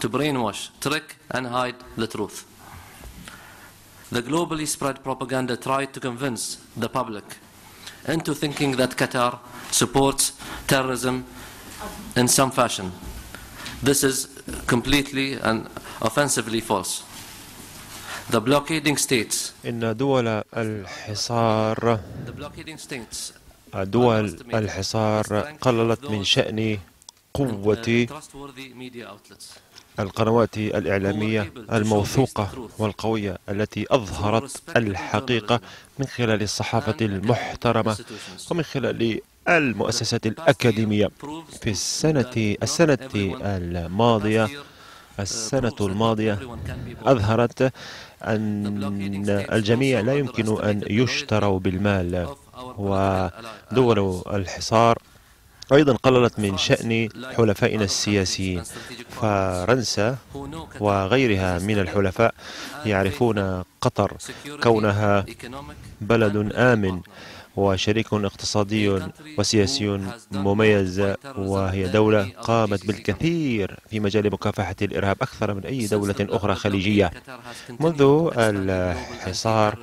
to brainwash, trick, and hide the truth. The globally spread propaganda tried to convince the public into thinking that Qatar supports terrorism in some fashion. This is completely and offensively false. The blockading states, إن دول الحصار the blockading states دول الحصار قللت من شأن قوة trustworthy media outlets. القنوات الإعلامية الموثوقة والقوية التي أظهرت الحقيقة من خلال الصحافة المحترمة ومن خلال المؤسسات الأكاديمية في السنة السنة الماضية. السنة الماضية أظهرت أن الجميع لا يمكن أن يشتروا بالمال ودول الحصار أيضا قللت من شأن حلفائنا السياسيين. فرنسا وغيرها من الحلفاء يعرفون قطر كونها بلد آمن وشريك اقتصادي وسياسي مميز وهي دولة قامت بالكثير في مجال مكافحة الإرهاب أكثر من أي دولة أخرى خليجية. منذ الحصار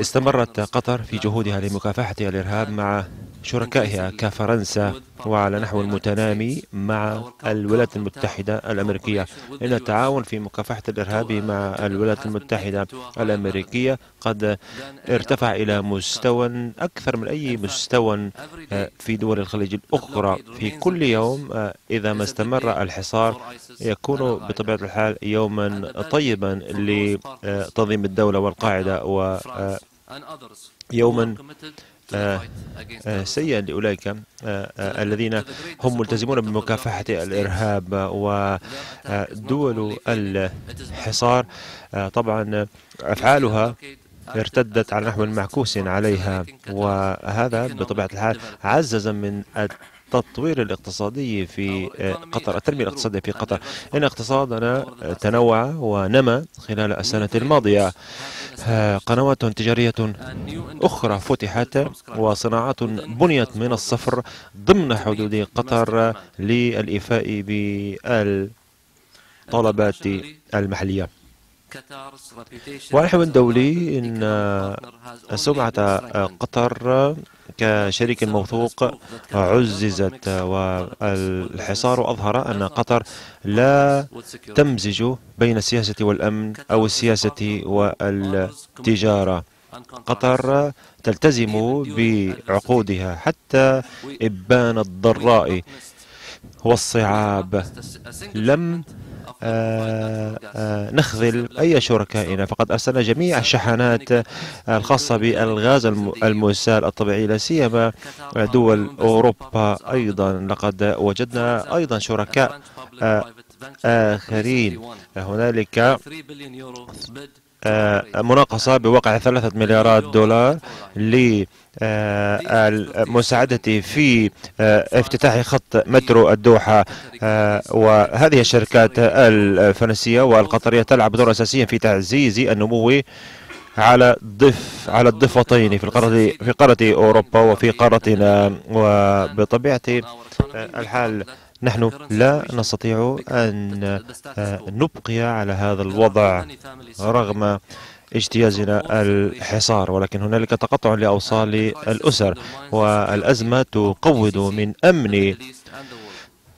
استمرت قطر في جهودها لمكافحة الإرهاب مع شركائها كفرنسا. وعلى نحو المتنامي مع الولايات المتحدة الأمريكية. إن التعاون في مكافحة الإرهاب مع الولايات المتحدة الأمريكية قد ارتفع إلى مستوى أكثر من أي مستوى في دول الخليج الأخرى. في كل يوم إذا ما استمر الحصار يكون بطبيعة الحال يوما طيبا لتنظيم الدولة والقاعدة ويوما سيئا لأولئك الذين هم ملتزمون بمكافحة الإرهاب ودول الحصار. طبعا أفعالها ارتدت على نحو معكوس عليها وهذا بطبيعة الحال عزز من التطوير الاقتصادي في قطر التنمية الاقتصادية في قطر. إن اقتصادنا تنوع ونمى خلال السنة الماضية. قنوات تجارية أخرى فتحت وصناعات بنيت من الصفر ضمن حدود قطر للإيفاء بالطلبات المحلية. ونحو دولي إن سمعة قطر كشريك موثوق عززت والحصار أظهر أن قطر لا تمزج بين السياسة والأمن أو السياسة والتجارة. قطر تلتزم بعقودها حتى إبان الضراء والصعاب. لم نخذل أي شركائنا. فقد أرسلنا جميع الشحنات الخاصة بالغاز المسال الطبيعي لا سيما دول أوروبا أيضا. لقد وجدنا أيضا شركاء آه، آخرين. هنالك مناقصة بواقع ثلاثة مليارات دولار المساعدة في افتتاح خط مترو الدوحة وهذه الشركات الفرنسية والقطرية تلعب دورا أساسيا في تعزيز النمو على ضف على الضفتين في القارة في قارة أوروبا وفي قارتنا وبطبيعة الحال نحن لا نستطيع أن نبقي على هذا الوضع رغم اجتيازنا الحصار ولكن هنالك تقطع لأوصال الأسر والأزمة تقوض من أمن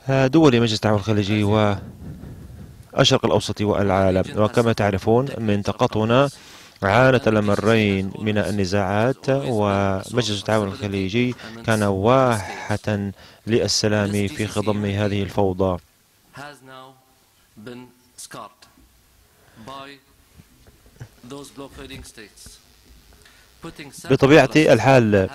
دول مجلس التعاون الخليجي والشرق الأوسط والعالم. وكما تعرفون منطقتنا عانت الأمرين من النزاعات ومجلس التعاون الخليجي كان واحة للسلام في خضم هذه الفوضى. بطبيعة الحال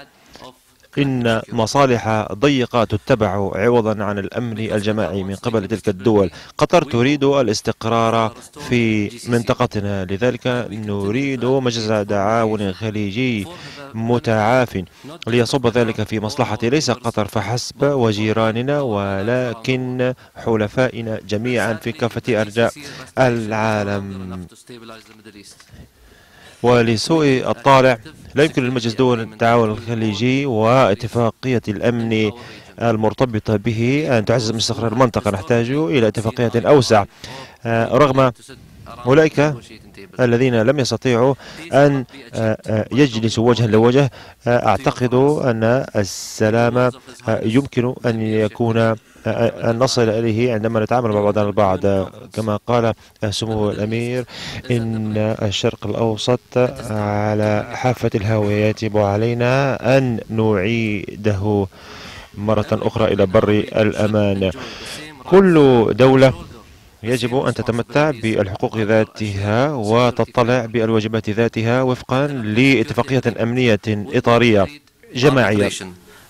إن مصالح ضيقة تتبع عوضا عن الأمن الجماعي من قبل تلك الدول. قطر تريد الاستقرار في منطقتنا. لذلك نريد مجلس تعاون خليجي متعاف ليصب ذلك في مصلحة ليس قطر فحسب وجيراننا ولكن حلفائنا جميعا في كافة أرجاء العالم. ولسوء الطالع لا يمكن للمجلس دول التعاون الخليجي واتفاقية الأمن المرتبطة به أن تعزز من استقرار المنطقة. نحتاج إلى اتفاقية أوسع. رغم أولئك الذين لم يستطيعوا أن يجلسوا وجها لوجه أعتقد أن السلام يمكن أن يكون أن نصل إليه عندما نتعامل مع بعضنا البعض. كما قال سمو الأمير إن الشرق الأوسط على حافة الهاوية يجب علينا أن نعيده مرة أخرى إلى بر الأمان. كل دولة يجب أن تتمتع بالحقوق ذاتها وتطلع بالواجبات ذاتها وفقا لاتفاقية أمنية إطارية جماعية.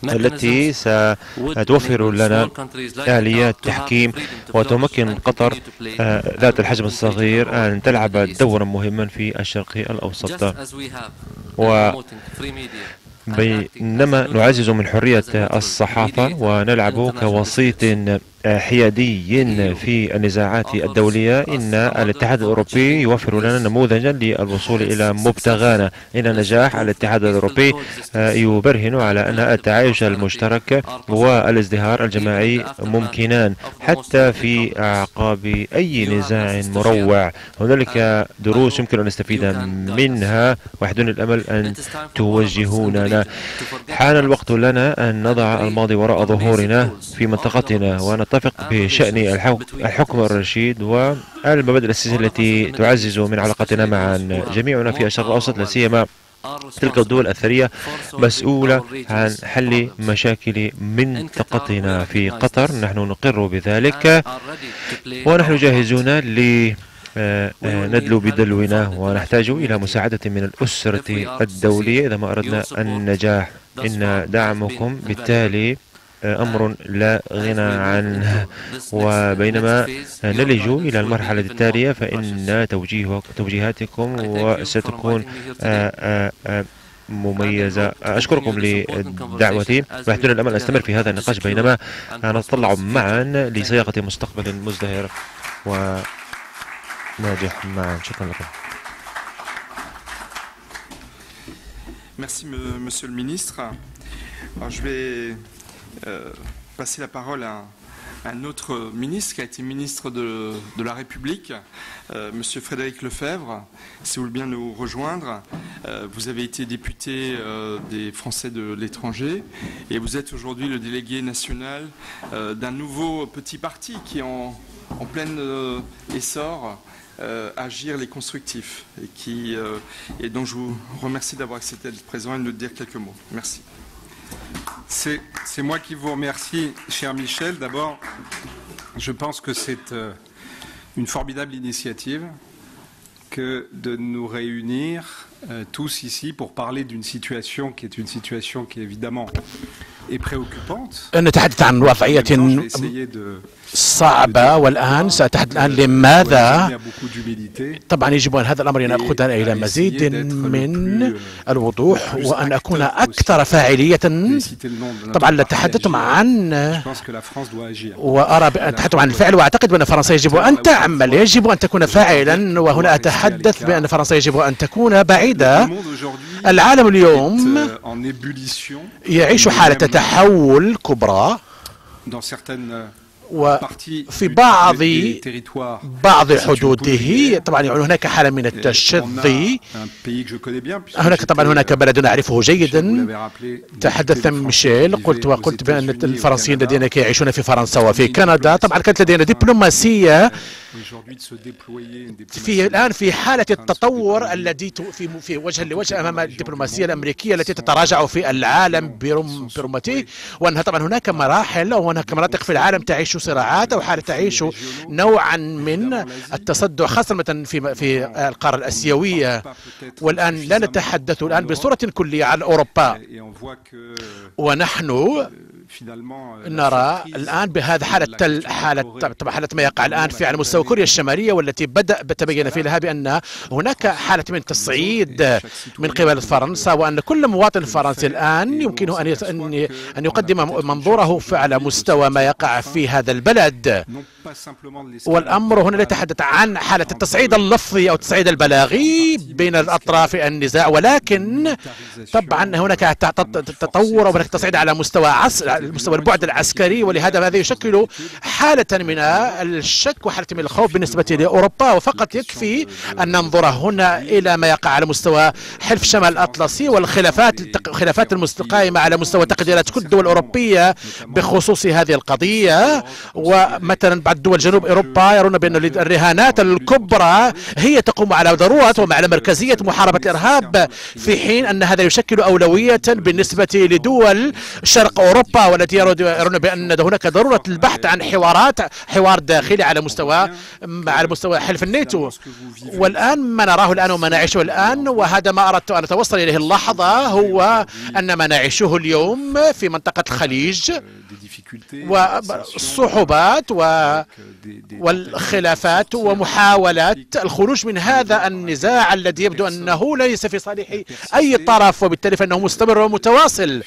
التي ستوفر لنا آليات تحكيم وتمكن قطر آه، ذات الحجم الصغير أن تلعب دورا مهما في الشرق الأوسط. و بينما نعزز من حرية الصحافة ونلعب كوسيط حيادي في النزاعات الدولية. إن الاتحاد الأوروبي يوفر لنا نموذجا للوصول إلى مبتغانا. إن نجاح الاتحاد الأوروبي يبرهن على أن التعايش المشترك والازدهار الجماعي ممكنان حتى في أعقاب أي نزاع مروع. هنالك دروس يمكن أن نستفيد منها. وحدون الأمل أن توجهوننا. حان الوقت لنا أن نضع الماضي وراء ظهورنا في منطقتنا. ونت نتفق بشأن الحكم الرشيد والمبادئ الأساسية التي تعزز من علاقتنا مع جميعنا في الشرق الأوسط لا سيما تلك الدول الأثرية مسؤولة عن حل مشاكل منطقتنا في قطر. نحن نقر بذلك. ونحن جاهزون ل آه، آه، ندلو بدلونا ونحتاج إلى مساعدة من الأسرة الدولية. إذا ما أردنا النجاح إن دعمكم بالتالي أمر لا غنى عنه. وبينما نلج إلى المرحلة التالية فإن توجيه توجيهاتكم وستكون آه، آه، مميزة. أشكركم لدعوتي. ويحدون الأمل أستمر في هذا النقاش. بينما نتطلع معا لصياغة مستقبل مزدهر. وناجح معا. شكرا لكم. Merci, Monsieur le Ministre. Alors, je vais passer la parole à un autre ministre qui a été ministre de, la République, euh, Monsieur Frédéric Lefebvre, si vous voulez bien nous rejoindre. Euh, vous avez été député des Français de l'étranger et vous êtes aujourd'hui le délégué national d'un nouveau petit parti qui est en, plein essor. Agir les constructifs et, qui, et donc je vous remercie d'avoir accepté d'être présent et de nous dire quelques mots. Merci. C'est moi qui vous remercie, cher Michel. D'abord, je pense que c'est euh, une formidable initiative que de nous réunir euh, tous ici pour parler d'une situation qui est une situation qui évidemment est préoccupante. صعبة. والآن سأتحدث الآن لماذا؟ طبعا يجب أن هذا الأمر يأخذنا إلى مزيد من الوضوح وأن أكون أكثر فاعلية. طبعا تحدثتم عن وأرى بأن تحدثتم عن الفعل وأعتقد بأن فرنسا يجب أن تعمل. يجب أن تكون فاعلا. وهنا أتحدث بأن فرنسا يجب أن تكون بعيدة. العالم اليوم يعيش حالة تحول كبرى. وفي بعض بعض حدوده. طبعا يعني هناك حالة من التشظي هناك طبعا هناك بلد نعرفه جيدا. تحدث ميشيل قلت وقلت بأن الفرنسيين الذين يعيشون في فرنسا وفي كندا. طبعا كانت لدينا دبلوماسية في الآن في حالة التطور الذي في في وجه لوجه أمام الدبلوماسية الأمريكية التي تتراجع في العالم برمته وأنها طبعا هناك مراحل وهناك مناطق في العالم تعيش صراعات أو حالة تعيش نوعا من التصدع خاصة في في القارة الآسيوية. والآن لا نتحدث الآن بصورة كلية عن أوروبا. ونحن نرى الآن بهذا حالة حالة طبعا حالة ما يقع الآن في على مستوى كوريا الشمالية والتي بدأ تبين في لها بأن هناك حالة من تصعيد من قبل فرنسا وأن كل مواطن فرنسي الآن يمكنه أن أن يقدم منظوره على مستوى ما يقع في هذا البلد. والأمر هنا لا يتحدث عن حالة التصعيد اللفظي أو التصعيد البلاغي بين الأطراف النزاع ولكن طبعا هناك تطور وهناك تصعيد على مستوى عس... مستوى البعد العسكري ولهذا هذا يشكل حالة من الشك وحالة من الخوف بالنسبة لأوروبا. وفقط يكفي أن ننظر هنا إلى ما يقع على مستوى حلف شمال الأطلسي والخلافات الخلافات القائمة على مستوى تقديرات كل الدول الأوروبية بخصوص هذه القضية. ومثلا بعض دول جنوب أوروبا يرون بأن الرهانات الكبرى هي تقوم على ضرورة وعلى مركزية محاربة الإرهاب في حين أن هذا يشكل أولوية بالنسبة لدول شرق أوروبا والتي يرون بأن هناك ضرورة البحث عن حوارات حوار داخلي على مستوى على مستوى حلف الناتو. والآن ما نراه الآن وما نعيشه الآن وهذا ما أردت أن أتوصل إليه اللحظة هو أن ما نعيشه اليوم في منطقة الخليج والصعوبات والخلافات ومحاولات الخروج من هذا النزاع الذي يبدو أنه ليس في صالح أي طرف وبالتالي فإنه مستمر ومتواصل.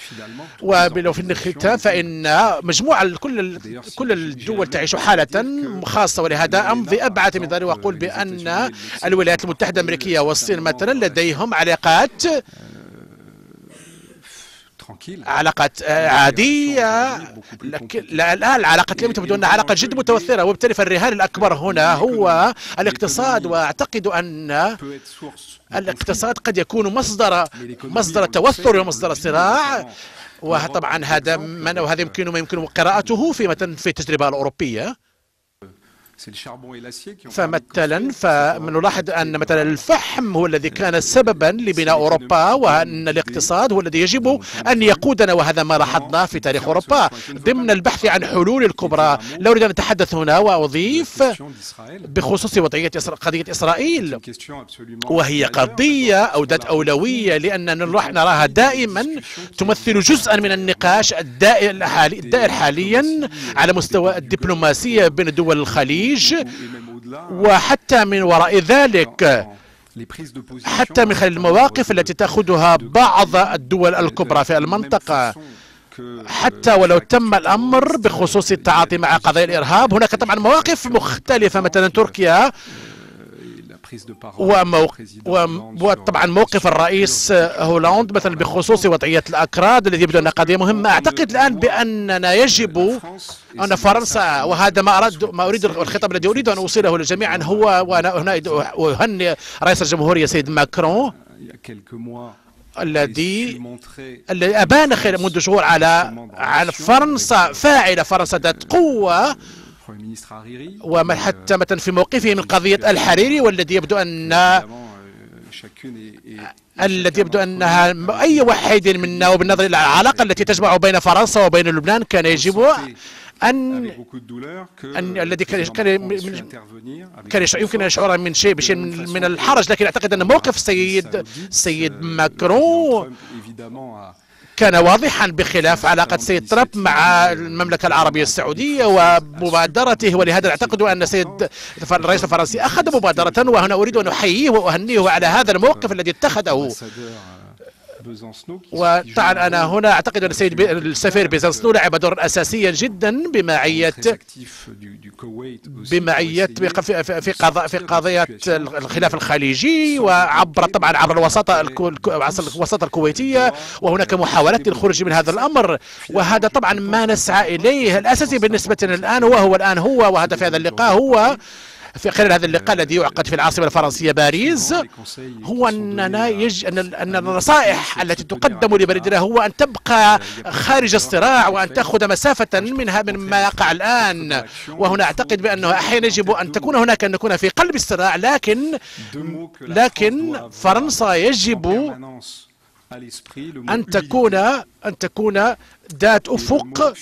وفي الختام فإن مجموعة كل كل الدول تعيش حالة خاصة ولهذا أبعد من ذلك وأقول بأن الولايات المتحدة الأمريكية والصين مثلا لديهم علاقات علاقات آه، عادية. الآن العلاقة اليوم تبدو أنها علاقة جد متوثرة وبالتالي فالرهان الأكبر هنا هو الاقتصاد وأعتقد أن الاقتصاد قد يكون مصدر مصدر توثر ومصدر صراع. وطبعا هذا من وهذا يمكن ما يمكن قراءته في مثلا في التجربة الأوروبية. فمثلا فنلاحظ أن مثلا الفحم هو الذي كان سببا لبناء أوروبا وأن الاقتصاد هو الذي يجب أن يقودنا وهذا ما لاحظناه في تاريخ أوروبا. ضمن البحث عن حلول الكبرى لا أريد أن أتحدث هنا وأضيف بخصوص وضعية قضية إسرائيل. وهي قضية أو ذات أولوية لأننا نراها دائما. تمثل جزءا من النقاش الدائر حاليا على مستوى الدبلوماسية بين دول الخليج. الخليج وحتى من وراء ذلك حتى من خلال المواقف التي تأخذها بعض الدول الكبرى في المنطقة. حتى ولو تم الأمر بخصوص التعاطي مع قضايا الإرهاب هناك طبعا مواقف مختلفة مثلا تركيا. وطبعا موقف الرئيس هولاند مثلا بخصوص وضعية الأكراد الذي يبدو أنها قضية مهمة. أعتقد الآن بأننا يجب أن فرنسا وهذا ما أرد ما أريد الخطاب الذي أريد أن أوصله للجميع هو وأنا هنا أهنئ رئيس الجمهورية سيد ماكرون. الذي الذي أبان منذ شهور على على فرنسا فاعلة فرنسا ذات قوة وحتى مثلا في موقفه من قضية الحريري والذي يبدو أن التي يبدو أنها أي واحد منا وبالنظر إلى العلاقة التي تجمع بين فرنسا وبين لبنان كان يجب أن أن الذي كان كان كان يمكن أن يشعر من شيء بشيء من الحرج لكن أعتقد أن موقف السيد السيد ماكرون كان واضحا بخلاف علاقة سيد ترامب مع المملكة العربية السعودية ومبادرته. ولهذا أعتقد أن سيد الرئيس الفرنسي أخذ مبادرة وهنا أريد أن أحييه وأهنيه على هذا الموقف الذي اتخذه وطبعا أنا هنا أعتقد أن السيد السفير بيزنسنو لعب دورا أساسيا جدا بمعية بمعية في قضاء في قضية الخلاف الخليجي وعبر طبعا عبر الوساطة الوساطة الكويتية وهناك محاولات للخروج من هذا الأمر وهذا طبعا ما نسعى إليه الأساسي بالنسبة لنا الآن وهو الآن هو وهدف هذا اللقاء هو في خلال هذا اللقاء الذي يعقد في العاصمة الفرنسية باريس هو أننا يج... أن النصائح التي تقدم لبلدنا هو أن تبقى خارج الصراع وأن تأخذ مسافة منها من ما يقع الآن. وهنا أعتقد بأنه أحيانا يجب أن تكون هناك أن نكون في قلب الصراع لكن لكن فرنسا يجب أن تكون أن تكون ذات أفق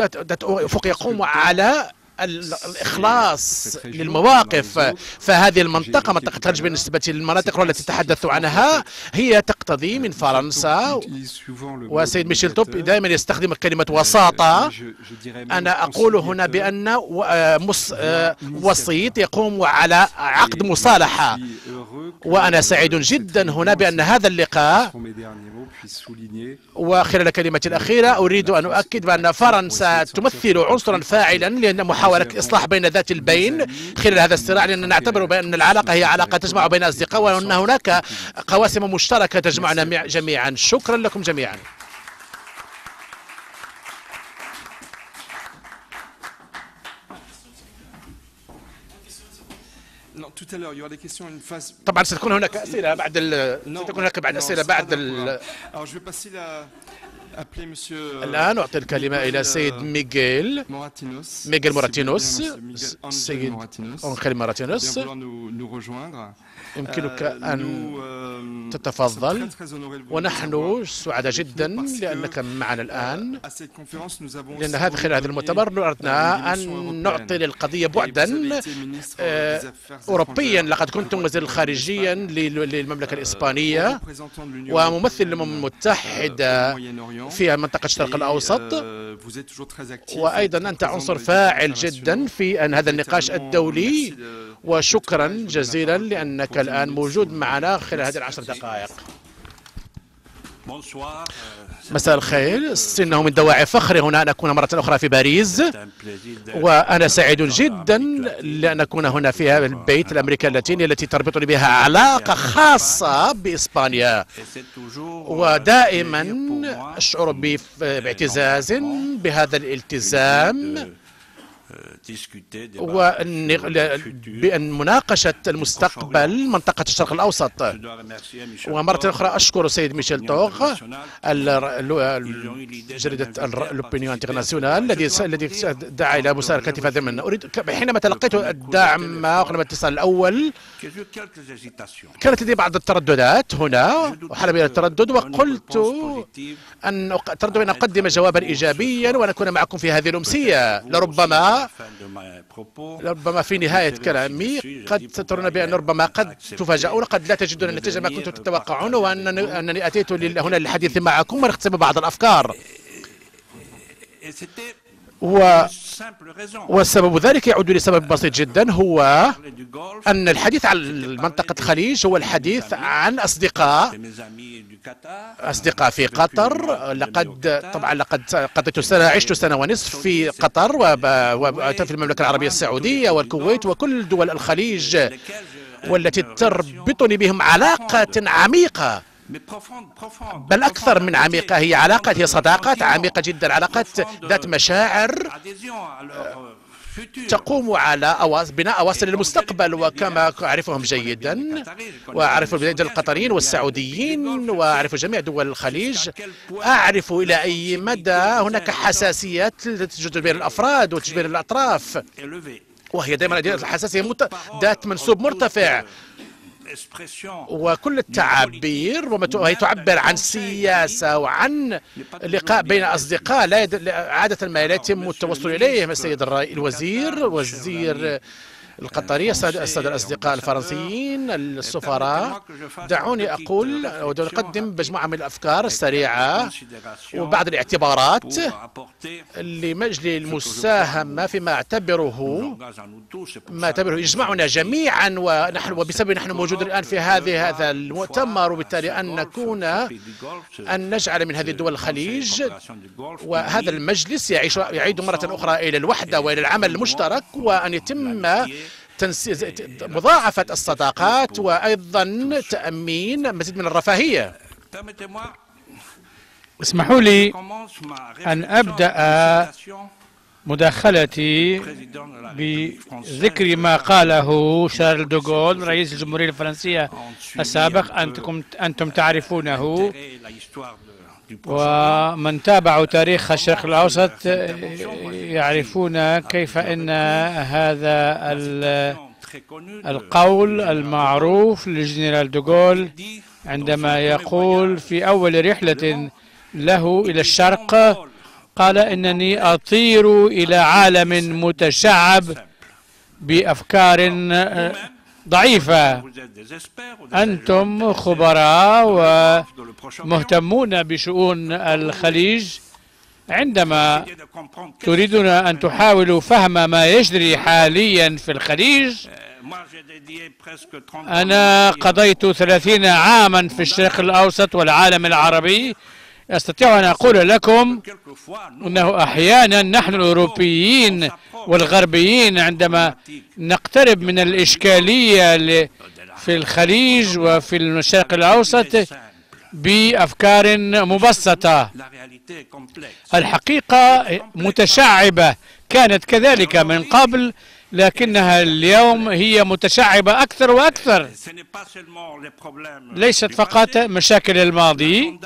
ذات أفق يقوم على الإخلاص للمواقف فهذه المنطقة منطقة هرج بالنسبة للمناطق التي تحدثوا عنها هي تقتضي من فرنسا وسيد ميشيل توب دائما يستخدم كلمة وساطة أنا أقول هنا بأن وسيط يقوم على عقد مصالحة وأنا سعيد جدا هنا بأن هذا اللقاء وخلال كلمتي الأخيرة أريد أن أؤكد بأن فرنسا تمثل عنصرا فاعلا لأن محاولة إصلاح بين ذات البين خلال هذا الصراع لأننا نعتبر بأن العلاقة هي علاقة تجمع بين أصدقاء وأن هناك قواسم مشتركة تجمعنا جميعا. شكرا لكم جميعا. طبعا ستكون هناك أسئلة بعد ال... ستكون هناك بعد أسئلة بعد ال... الآن أعطي الكلمة إلى سيد ميغيل. ميغيل موراتينوس. سيد أنخيل موراتينوس. يمكنك euh, أن euh, تتفضل. ونحن سعداء جدا لأنك معنا euh, الآن. لأن هذا خلال هذا المؤتمر أردنا أن نعطي للقضية بعدا آه، أوروبيا لقد كنتم وزير خارجيا للمملكة الإسبانية. وممثل الأمم المتحدة في منطقة الشرق الأوسط. وأيضا أنت عنصر فاعل جدا في أن هذا النقاش الدولي وشكرا جزيلا لأنك الآن موجود معنا خلال هذه العشر دقائق. مساء الخير. إنه من دواعي فخري هنا أن أكون مرة أخرى في باريس. وأنا سعيد جدا لأن أكون هنا في البيت الأمريكي اللاتيني التي تربطني بها علاقة خاصة بإسبانيا. ودائما أشعر باعتزاز بهذا الالتزام. بأن مناقشة المستقبل منطقة الشرق الأوسط. ومرة أخرى أشكر السيد ميشيل توغ جريدة لوبينيون انترناسيونال الذي الذي دعا إلى مشاركتي في هذا من أريد حينما تلقيت الدعم وقلب الاتصال الأول كانت لدي بعض الترددات هنا وحل بي التردد وقلت أن تردد أن أقدم جوابا إيجابيا وأن أكون معكم في هذه الأمسية. لربما ربما في نهاية كلامي قد سترون بأن ربما قد تفاجؤون قد لا تجدون النتيجة ما كنتم تتوقعون وأنني أتيت هنا للحديث معكم ونختم بعض الأفكار. و والسبب ذلك يعود لسبب بسيط جدا هو أن الحديث عن منطقة الخليج هو الحديث عن أصدقاء. أصدقاء في قطر لقد طبعا لقد قضيت سنة عشت سنة ونصف في قطر وفي المملكة العربية السعودية والكويت وكل دول الخليج والتي تربطني بهم علاقة عميقة. بل أكثر من عميقة هي علاقة هي صداقات عميقة جدا علاقات ذات مشاعر تقوم على أواص بناء أواصر للمستقبل. وكما أعرفهم جيدا وأعرف القطريين والسعوديين وأعرف جميع دول الخليج. أعرف إلى أي مدى هناك حساسيات توجد بين الأفراد وتوجد بين الأطراف. وهي دائما الحساسية ذات منسوب مرتفع. وكل التعابير وهي تعبر عن سياسة وعن لقاء بين أصدقاء لا. عادة ما لا يتم التوصل إليه السيد الوزير وزير القطرية السادة الأصدقاء الفرنسيين السفراء. دعوني أقول أقدم مجموعة من الأفكار السريعة وبعض الاعتبارات لمجل المساهمة فيما أعتبره ما أعتبره. يجمعنا جميعا ونحن وبسبب نحن موجودين الآن في هذه هذا المؤتمر وبالتالي أن نكون أن نجعل من هذه الدول الخليج وهذا المجلس يعيش يعيد مرة أخرى إلى الوحدة وإلى العمل المشترك وأن يتم مضاعفة الصداقات وأيضا تأمين مزيد من الرفاهية اسمحوا لي أن أبدأ مداخلتي بذكر ما قاله شارل دوغول رئيس الجمهورية الفرنسية السابق أنتم, أنتم تعرفونه ومن تابعوا تاريخ الشرق الأوسط يعرفون كيف أن هذا القول المعروف للجنرال دوغول عندما يقول في أول رحلة له إلى الشرق قال إنني أطير إلى عالم متشعب بأفكار ضعيفة. أنتم خبراء ومهتمون بشؤون الخليج. عندما تريدون أن تحاولوا فهم ما يجري حاليا في الخليج أنا قضيت ثلاثين عاما في الشرق الأوسط والعالم العربي. أستطيع أن أقول لكم أنه أحيانا نحن الأوروبيين والغربيين عندما نقترب من الإشكالية في الخليج وفي الشرق الأوسط بأفكار مبسطة. الحقيقة متشعبة كانت كذلك من قبل لكنها اليوم هي متشعبة أكثر وأكثر. ليست فقط مشاكل الماضي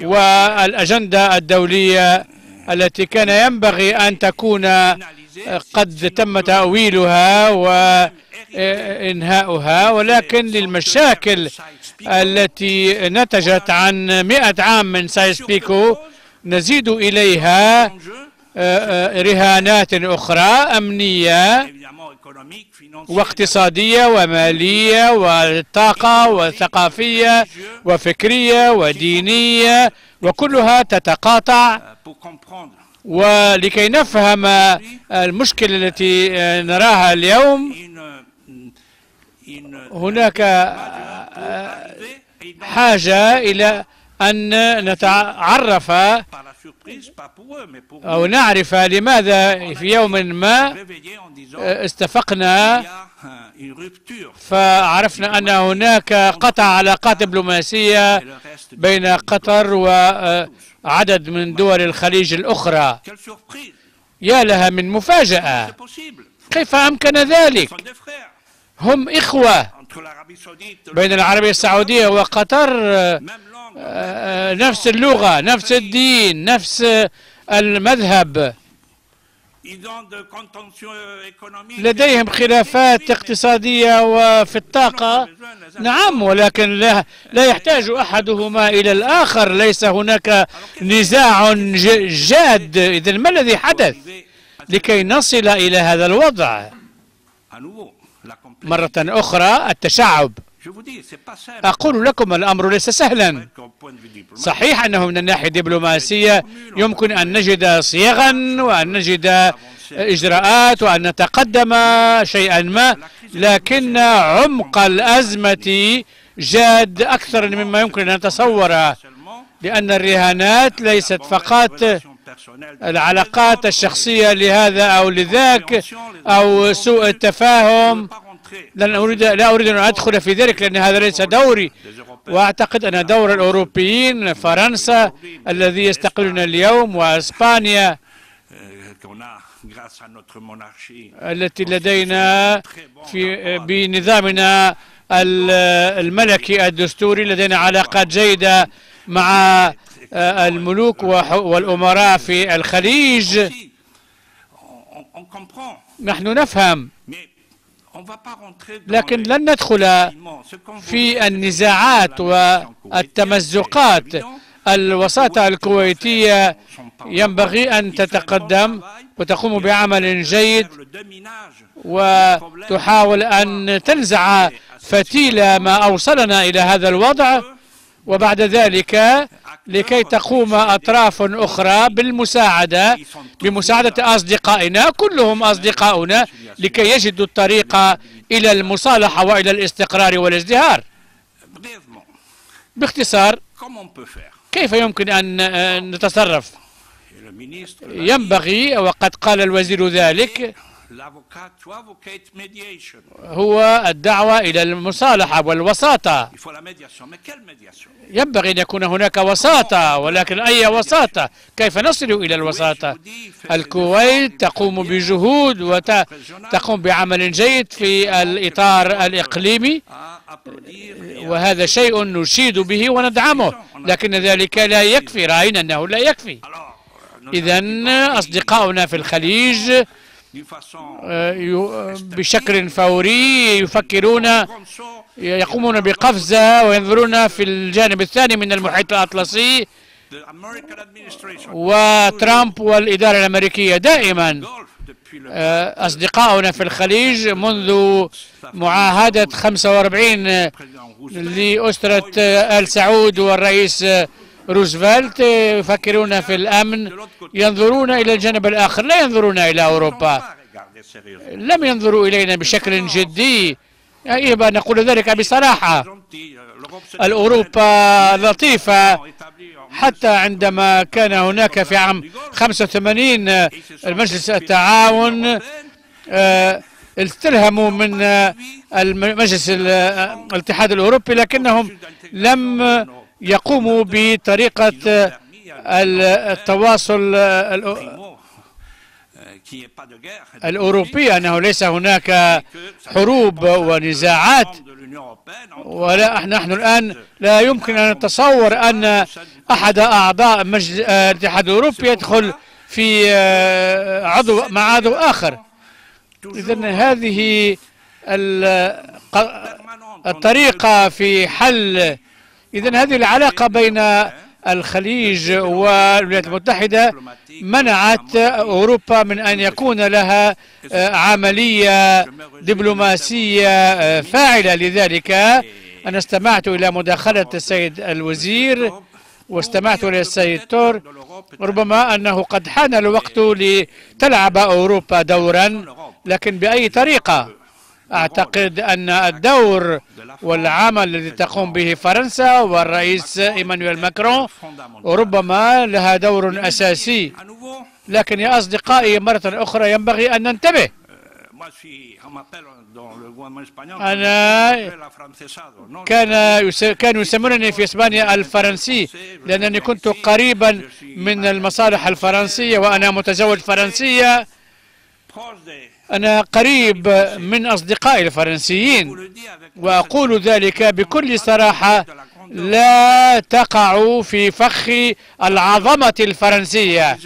والأجندة الدولية التي كان ينبغي أن تكون قد تم تأويلها وإنهاؤها ولكن للمشاكل التي نتجت عن مئة عام من سايس بيكو نزيد إليها رهانات أخرى أمنية واقتصادية ومالية وطاقة وثقافية وفكرية ودينية وكلها تتقاطع. ولكي نفهم المشكلة التي نراها اليوم هناك حاجة إلى أن نتعرف أو نعرف لماذا في يوم ما استفقنا فعرفنا أن هناك قطع علاقات دبلوماسية بين قطر وعدد من دول الخليج الأخرى. يا لها من مفاجأة. كيف أمكن ذلك؟ هم إخوة بين العربية السعودية وقطر نفس اللغة نفس الدين نفس المذهب. لديهم خلافات اقتصادية وفي الطاقة. نعم ولكن لا, لا يحتاج أحدهما إلى الآخر. ليس هناك نزاع جاد. إذا ما الذي حدث؟ لكي نصل إلى هذا الوضع. مرة أخرى التشعب. أقول لكم الأمر ليس سهلا. صحيح أنه من الناحية الدبلوماسية يمكن أن نجد صيغا وأن نجد إجراءات وأن نتقدم شيئا ما. لكن عمق الأزمة جاد أكثر مما يمكن أن نتصوره لأن الرهانات ليست فقط العلاقات الشخصية لهذا أو لذاك أو سوء التفاهم. لن أريد لا أريد أن أدخل في ذلك لأن هذا ليس دوري. وأعتقد أن دور الأوروبيين فرنسا الذي يستقلون اليوم وإسبانيا التي لدينا في بنظامنا الملكي الدستوري لدينا علاقات جيدة مع الملوك والأمراء في الخليج. نحن نفهم. لكن لن ندخل في النزاعات والتمزقات. الوساطة الكويتية ينبغي أن تتقدم وتقوم بعمل جيد وتحاول أن تنزع فتيل ما أوصلنا إلى هذا الوضع. وبعد ذلك لكي تقوم أطراف أخرى بالمساعدة بمساعدة أصدقائنا كلهم أصدقاؤنا لكي يجدوا الطريق إلى المصالحة وإلى الاستقرار والازدهار. باختصار كيف يمكن أن نتصرف؟ ينبغي وقد قال الوزير ذلك هو الدعوة إلى المصالحة والوساطة. ينبغي أن يكون هناك وساطة ولكن أي وساطة؟ كيف نصل إلى الوساطة؟ الكويت تقوم بجهود وتقوم بعمل جيد في الإطار الإقليمي. وهذا شيء نشيد به وندعمه. لكن ذلك لا يكفي. رأينا أنه لا يكفي. إذا أصدقاؤنا في الخليج بشكل فوري يفكرون يقومون بقفزة وينظرون في الجانب الثاني من المحيط الأطلسي وترامب والإدارة الأمريكية. دائما آه، أصدقاؤنا في الخليج منذ معاهدة 45 لأسرة آل سعود والرئيس روزفلت يفكرون في الأمن ينظرون إلى الجانب الآخر لا ينظرون إلى أوروبا. لم ينظروا إلينا بشكل جدي. أن نقول ذلك بصراحة. الأوروبا لطيفة. حتى عندما كان هناك في عام 85 المجلس التعاون آه، استلهموا من المجلس الاتحاد الأوروبي لكنهم لم يقوموا بطريقة التواصل الأوروبية أنه ليس هناك حروب ونزاعات ولا نحن الآن لا يمكن أن نتصور أن أحد أعضاء مجلس الاتحاد الأوروبي يدخل في عضو مع عضو آخر. إذا هذه الطريقة في حل إذا هذه العلاقة بين الخليج والولايات المتحدة منعت أوروبا من أن يكون لها آه، عملية دبلوماسية آه، فاعلة لذلك. أنا استمعت إلى مداخلة السيد الوزير واستمعت إلى السيد تور ربما أنه قد حان الوقت لتلعب أوروبا دورا لكن بأي طريقة؟ أعتقد أن الدور والعمل الذي تقوم به فرنسا والرئيس إيمانويل ماكرون ربما لها دور أساسي. لكن يا أصدقائي مرة أخرى ينبغي أن ننتبه. أنا كان كانوا يسمونني في إسبانيا الفرنسي لأنني كنت قريبا من المصالح الفرنسية وأنا متزوج فرنسية. أنا قريب من أصدقائي الفرنسيين وأقول ذلك بكل صراحة لا تقع في فخ العظمة الفرنسية.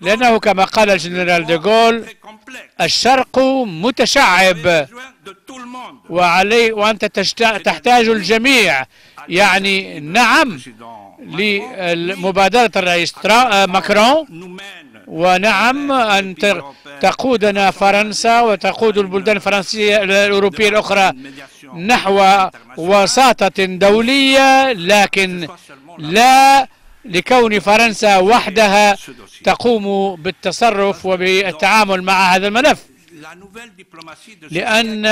لأنه كما قال الجنرال ديغول الشرق متشعب وعليه وأنت تحتاج الجميع. يعني نعم لمبادرة الرئيس ماكرون ونعم أن تقودنا فرنسا وتقود البلدان الفرنسية الأوروبية الأخرى نحو وساطة دولية لكن لا لكون فرنسا وحدها تقوم بالتصرف وبالتعامل مع هذا الملف. لأن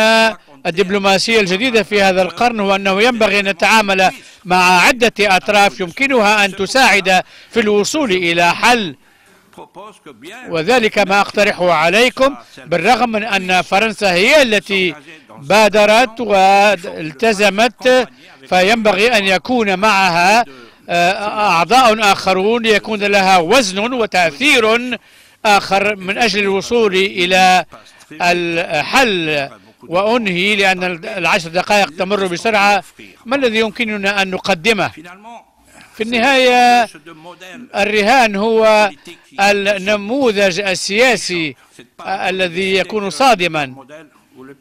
الدبلوماسية الجديدة في هذا القرن هو أنه ينبغي أن نتعامل مع عدة أطراف يمكنها أن تساعد في الوصول إلى حل وذلك ما أقترحه عليكم بالرغم من أن فرنسا هي التي بادرت والتزمت فينبغي أن يكون معها آه، أعضاء آخرون ليكون لها وزن وتأثير آخر من أجل الوصول إلى الحل. وأنهي لأن العشر دقائق تمر بسرعة. ما الذي يمكننا أن نقدمه؟ في النهاية الرهان هو النموذج السياسي الذي يكون صادما.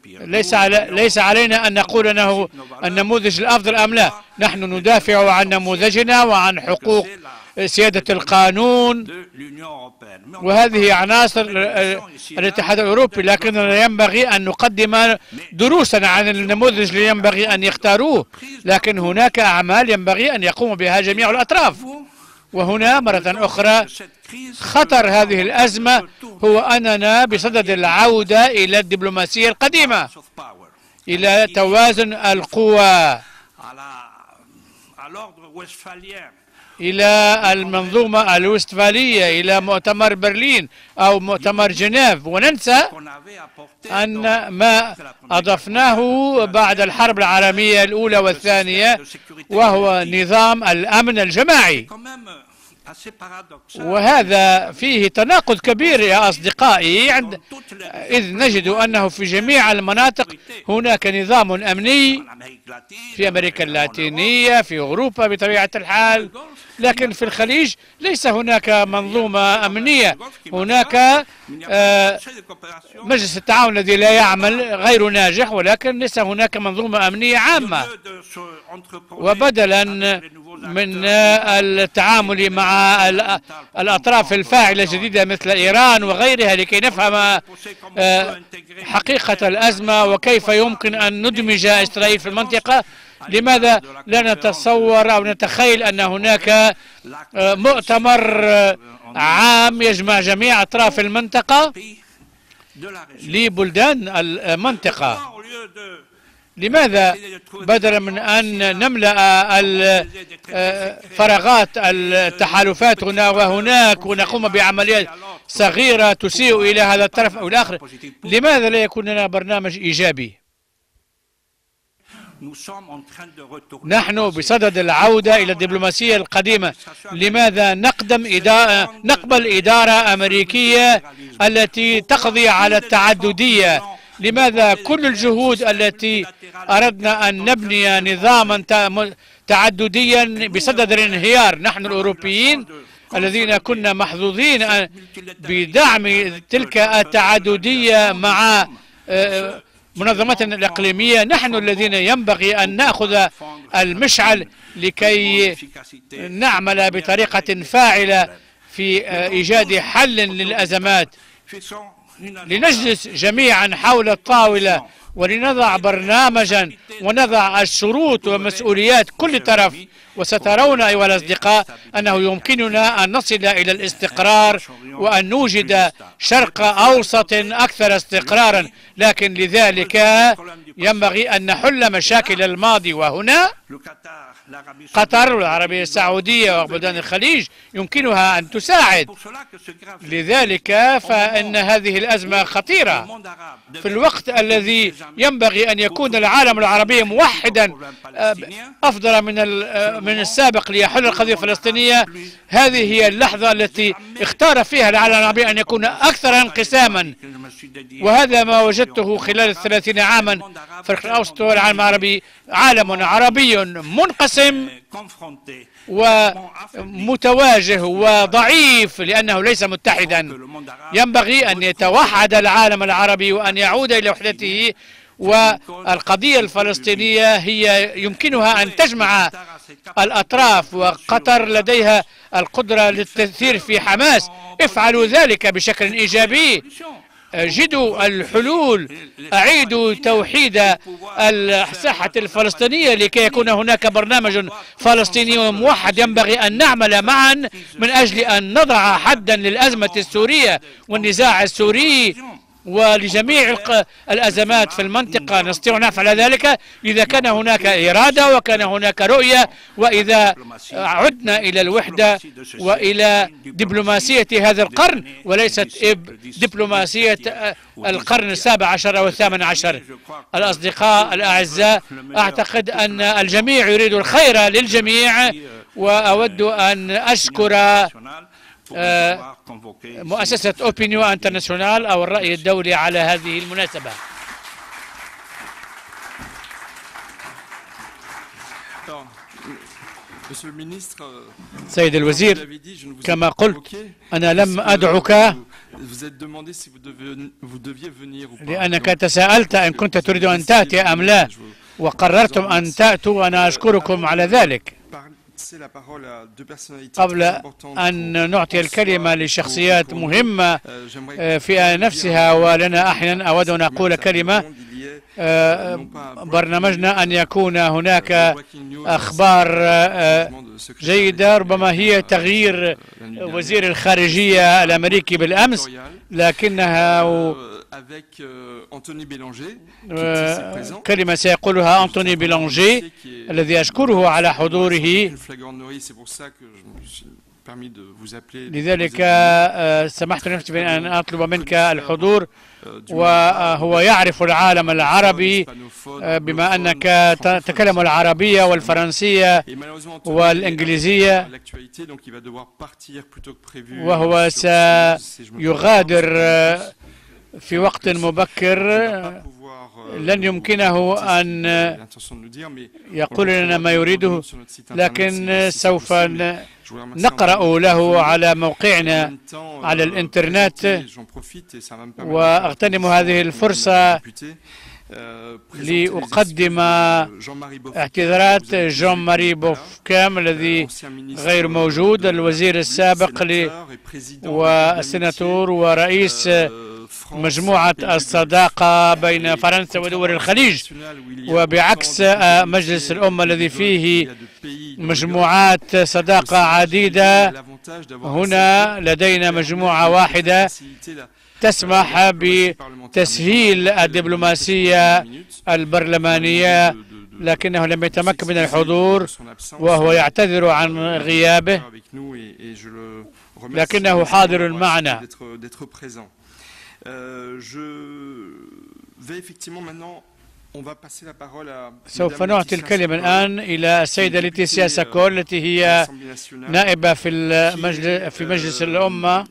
ليس على ليس علينا أن نقول أنه النموذج الأفضل أم لا. نحن ندافع عن نموذجنا وعن حقوق سيادة القانون. وهذه عناصر الاتحاد الأوروبي لكننا ينبغي أن نقدم دروسا عن النموذج الذي ينبغي أن يختاروه. لكن هناك أعمال ينبغي أن يقوم بها جميع الأطراف. وهنا مرة أخرى خطر هذه الأزمة هو أننا بصدد العودة إلى الدبلوماسية القديمة إلى توازن القوى. إلى المنظومة الوستفالية إلى مؤتمر برلين أو مؤتمر جنيف. وننسى أن ما أضفناه بعد الحرب العالمية الأولى والثانية وهو نظام الأمن الجماعي. وهذا فيه تناقض كبير يا أصدقائي. عند إذ نجد أنه في جميع المناطق هناك نظام أمني في أمريكا اللاتينية في أوروبا بطبيعة الحال. لكن في الخليج ليس هناك منظومة أمنية. هناك آه، مجلس التعاون الذي لا يعمل غير ناجح ولكن ليس هناك منظومة أمنية عامة. وبدلا من التعامل مع الأطراف الفاعلة الجديدة مثل إيران وغيرها لكي نفهم آه، حقيقة الأزمة وكيف يمكن أن ندمج إسرائيل في المنطقة. لماذا لا نتصور أو نتخيل أن هناك آه، مؤتمر آه، عام يجمع جميع أطراف المنطقة لبلدان المنطقة؟ لماذا بدلا من أن نملأ فراغات التحالفات هنا وهناك ونقوم بعمليات صغيرة تسيء إلى هذا الطرف أو الآخر؟ لماذا لا يكون لنا برنامج إيجابي؟ نحن بصدد العودة إلى الدبلوماسية القديمة. لماذا نقدم إدارة نقبل إدارة أمريكية التي تقضي على التعددية. لماذا كل الجهود التي أردنا أن نبني نظاما تعدديا بصدد الانهيار. نحن الأوروبيين الذين كنا محظوظين بدعم تلك التعددية مع آه، منظمتنا الإقليمية نحن الذين ينبغي أن نأخذ المشعل لكي نعمل بطريقة فاعلة في آه، إيجاد حل للأزمات. لنجلس جميعا حول الطاولة ولنضع برنامجا ونضع الشروط ومسؤوليات كل طرف وسترون أيها الأصدقاء أنه يمكننا أن نصل إلى الاستقرار وأن نوجد شرق أوسط أكثر استقرارا. لكن لذلك ينبغي أن نحل مشاكل الماضي وهنا. قطر والعربية السعودية وبلدان الخليج يمكنها أن تساعد. لذلك فإن هذه الأزمة خطيرة. في الوقت الذي ينبغي أن يكون العالم العربي موحدا آه، أفضل من آه، من السابق ليحل القضية الفلسطينية هذه هي اللحظة التي اختار فيها العالم العربي أن يكون أكثر انقساما. وهذا ما وجدته خلال الثلاثين عاما. في الأوسط والعالم العربي عالم عربي منقسم ومتواجه وضعيف لأنه ليس متحدا. ينبغي أن يتوحد العالم العربي وأن يعود إلى وحدته والقضية الفلسطينية هي يمكنها أن تجمع الأطراف وقطر لديها القدرة للتأثير في حماس. افعلوا ذلك بشكل إيجابي. جدوا الحلول أعيدوا توحيد الساحة الفلسطينية لكي يكون هناك برنامج فلسطيني موحد ينبغي أن نعمل معا من أجل أن نضع حدا للأزمة السورية والنزاع السوري ولجميع الأزمات في المنطقة نستطيع نفعل ذلك إذا كان هناك إرادة وكان هناك رؤية وإذا عدنا إلى الوحدة وإلى دبلوماسية هذا القرن وليست دبلوماسية القرن السابع عشر أو الثامن عشر. الأصدقاء الأعزاء أعتقد أن الجميع يريد الخير للجميع وأود أن أشكر آه، مؤسسة أوبينيو انترناسيونال أو الرأي الدولي على هذه المناسبة. سيد الوزير كما قلت أنا لم أدعك لأنك تساءلت إن كنت تريد أن تأتي أم لا وقررتم أن تأتوا وأنا أشكركم على ذلك. قبل أن نعطي الكلمة لشخصيات مهمة euh, في نفسها ولنا أحيانا أود أن أقول كلمة. آه، برنامجنا أن يكون هناك أخبار آه، جيدة. ربما هي تغيير وزير الخارجية الأمريكي بالأمس لكنها كلمة سيقولها أنتوني بيلونجي الذي أشكره على حضوره. لذلك آه، سمحت لنفسي بأن أطلب منك الحضور وهو يعرف العالم العربي آه، بما أنك تتكلم العربية والفرنسية والإنجليزية. وهو سيغادر آه، في وقت مبكر لن يمكنه أن يقول لنا ما يريده لكن سوف نقرأ له على موقعنا على الإنترنت. وأغتنم هذه الفرصة لأقدم اعتذارات جون ماري بوفكام الذي غير موجود الوزير السابق والسناتور ورئيس مجموعة الصداقة بين فرنسا ودول الخليج وبعكس مجلس الأمة الذي فيه مجموعات صداقة عديدة هنا لدينا مجموعة واحدة تسمح بتسهيل الدبلوماسية البرلمانية لكنه لم يتمكن من الحضور وهو يعتذر عن غيابه لكنه حاضر معنا. Euh, je vais effectivement maintenant سوف نعطي الكلمة الآن إلى السيدة ليتيسيا ساكول التي هي نائبة في المجلس في مجلس الأمة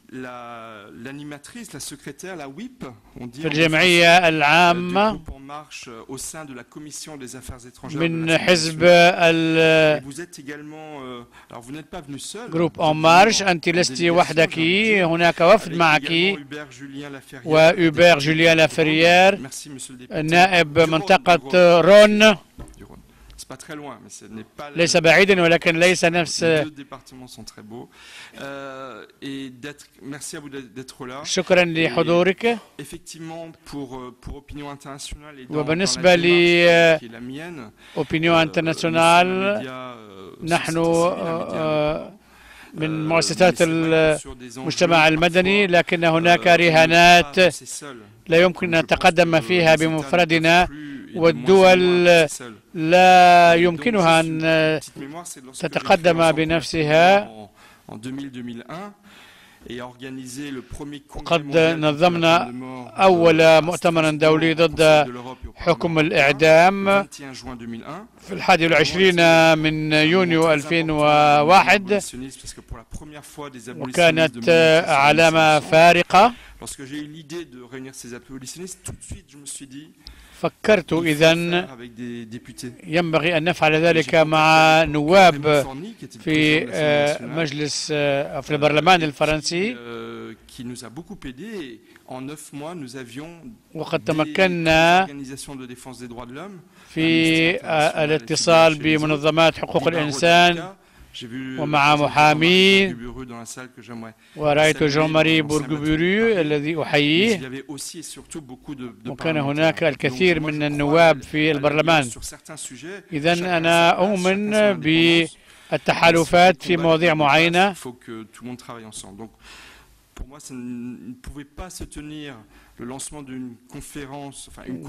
في الجمعية العامة من حزب groupe En Marche أنت لست وحدك هناك وفد معك وأوبير جوليان لافريير نائب منطقة رون. ليس بعيدا ولكن ليس نفس شكرا لحضورك. وبالنسبة ل أوبينيون انترناسيونال نحن من مؤسسات المجتمع المدني لكن هناك رهانات لا يمكن أن نتقدم فيها بمفردنا. والدول لا يمكنها أن تتقدم بنفسها. قد نظمنا أول مؤتمر دولي ضد حكم الإعدام في الحادي والعشرين من يونيو 2001 وكانت علامة فارقة. فكرت إذا ينبغي أن نفعل ذلك مع نواب في مجلس في البرلمان الفرنسي. وقد تمكنا في الاتصال بمنظمات حقوق الإنسان. ومع محامي ورأيت جون ماري بورغبوريو الذي أحييه. وكان هناك الكثير من النواب في البرلمان. إذا أنا أؤمن بالتحالفات في مواضيع معينة.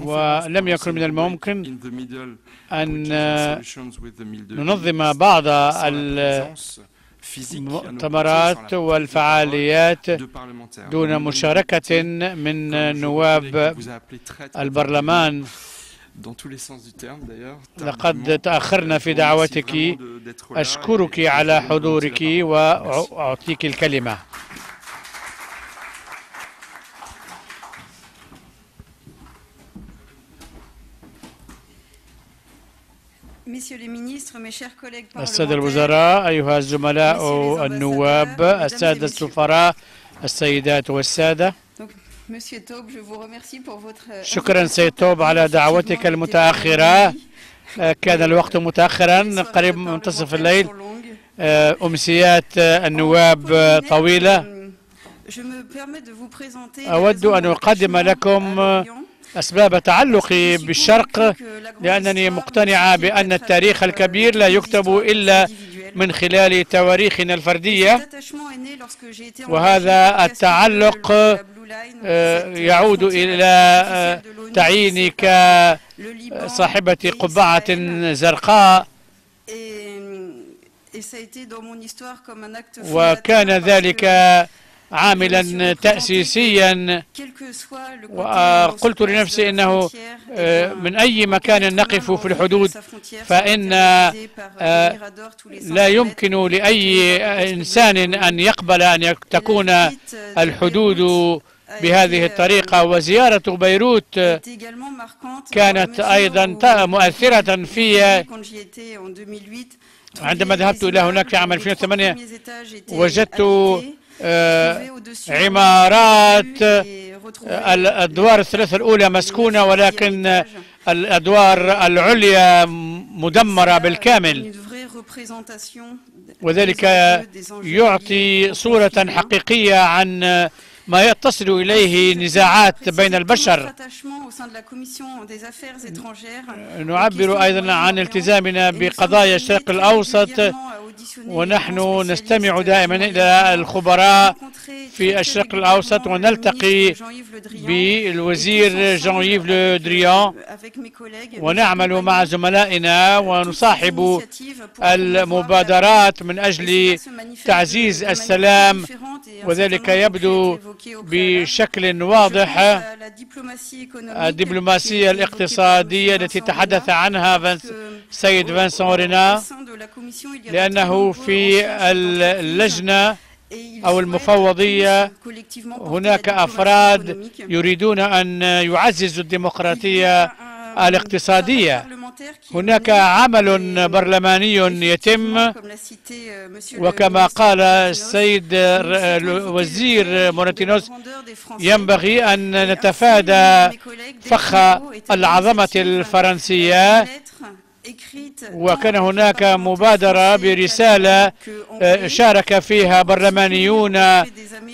ولم يكن من الممكن أن ننظم بعض المؤتمرات والفعاليات دون مشاركة من نواب البرلمان لقد تأخرنا في دعوتك. أشكرك على حضورك وأعطيك الكلمة. السادة الوزراء أيها الزملاء النواب السادة السفراء السيدات والسادة. شكرا سيد توب على دعوتك المتأخرة. كان الوقت متأخرا قريب منتصف الليل. أمسيات النواب طويلة. أود أن أقدم لكم أسباب تعلقي بالشرق لأنني مقتنعة بأن التاريخ الكبير لا يكتب إلا من خلال تواريخنا الفردية وهذا التعلق يعود إلى تعييني كصاحبة قبعة زرقاء. وكان ذلك عاملا تأسيسيا. وقلت لنفسي أنه من أي مكان نقف في الحدود فإن لا يمكن لأي إنسان أن يقبل أن تكون الحدود بهذه الطريقة. وزيارة بيروت كانت أيضا مؤثرة في عندما ذهبت إلى هناك في عام 2008 وجدت عمارات الأدوار الثلاثة الأولى مسكونة ولكن الأدوار العليا مدمرة بالكامل وذلك يعطي صورة حقيقية عن ما يتصل إليه نزاعات بين البشر. نعبر أيضا عن التزامنا بقضايا الشرق الأوسط. ونحن نستمع دائما إلى الخبراء في الشرق الأوسط ونلتقي بالوزير جون ييف لو دريان ونعمل مع زملائنا ونصاحب المبادرات من أجل تعزيز السلام. وذلك يبدو بشكل واضح الدبلوماسية الاقتصادية التي تحدث عنها سيد فانسون رينا لأنه في اللجنة أو المفوضية هناك أفراد يريدون أن يعززوا الديمقراطية الاقتصادية. هناك عمل برلماني يتم وكما قال السيد وزير موريتينوس ينبغي أن نتفادى فخ العظمة الفرنسية. وكان هناك مبادرة برسالة شارك فيها برلمانيون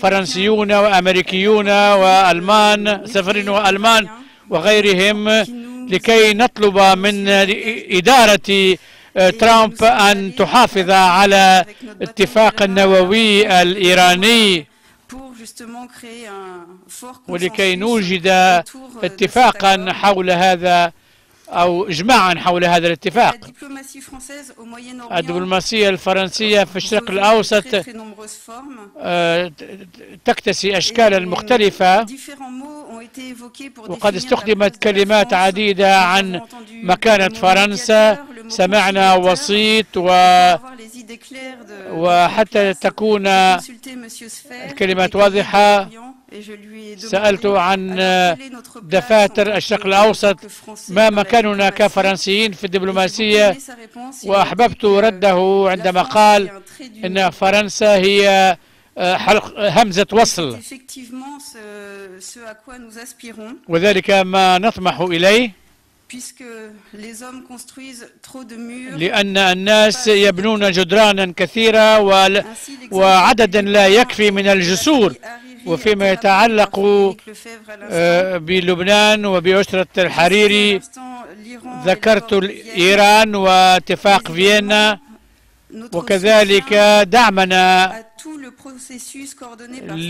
فرنسيون وأمريكيون وألمان سفرين وألمان وغيرهم. لكي نطلب من إدارة ترامب أن تحافظ على اتفاق النووي الإيراني ولكي نوجد اتفاقا حول هذا أو إجماعا حول هذا الاتفاق. الدبلوماسية الفرنسية في الشرق الأوسط تكتسي أشكالا مختلفة. وقد استخدمت كلمات عديدة عن مكانة فرنسا. سمعنا وسيط و وحتى تكون الكلمات واضحة. سألت عن دفاتر الشرق الأوسط ما مكاننا كفرنسيين في الدبلوماسية وأحببت رده عندما قال إن فرنسا هي حلق همزة وصل. وذلك ما نطمح إليه. لأن الناس يبنون جدرانا كثيرة وعددا لا يكفي من الجسور. وفيما يتعلق بلبنان وبأسرة الحريري ذكرت إيران واتفاق فيينا وكذلك دعمنا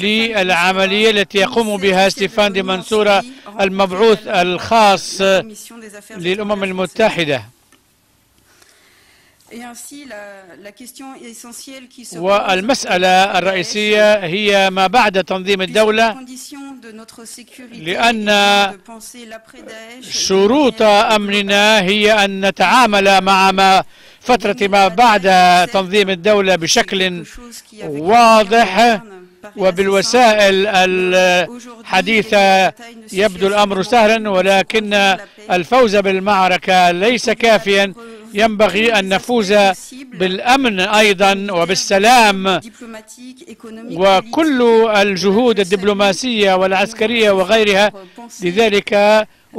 للعملية التي يقوم بها ستيفان دي منصورة المبعوث الخاص للأمم المتحدة. والمسألة الرئيسية هي ما بعد تنظيم الدولة لأن شروط أمننا هي أن نتعامل مع ما فترة ما بعد تنظيم الدولة بشكل واضح. وبالوسائل الحديثة يبدو الأمر سهلا ولكن الفوز بالمعركة ليس كافيا. ينبغي أن نفوز بالأمن أيضا وبالسلام. وكل الجهود الدبلوماسية والعسكرية وغيرها. لذلك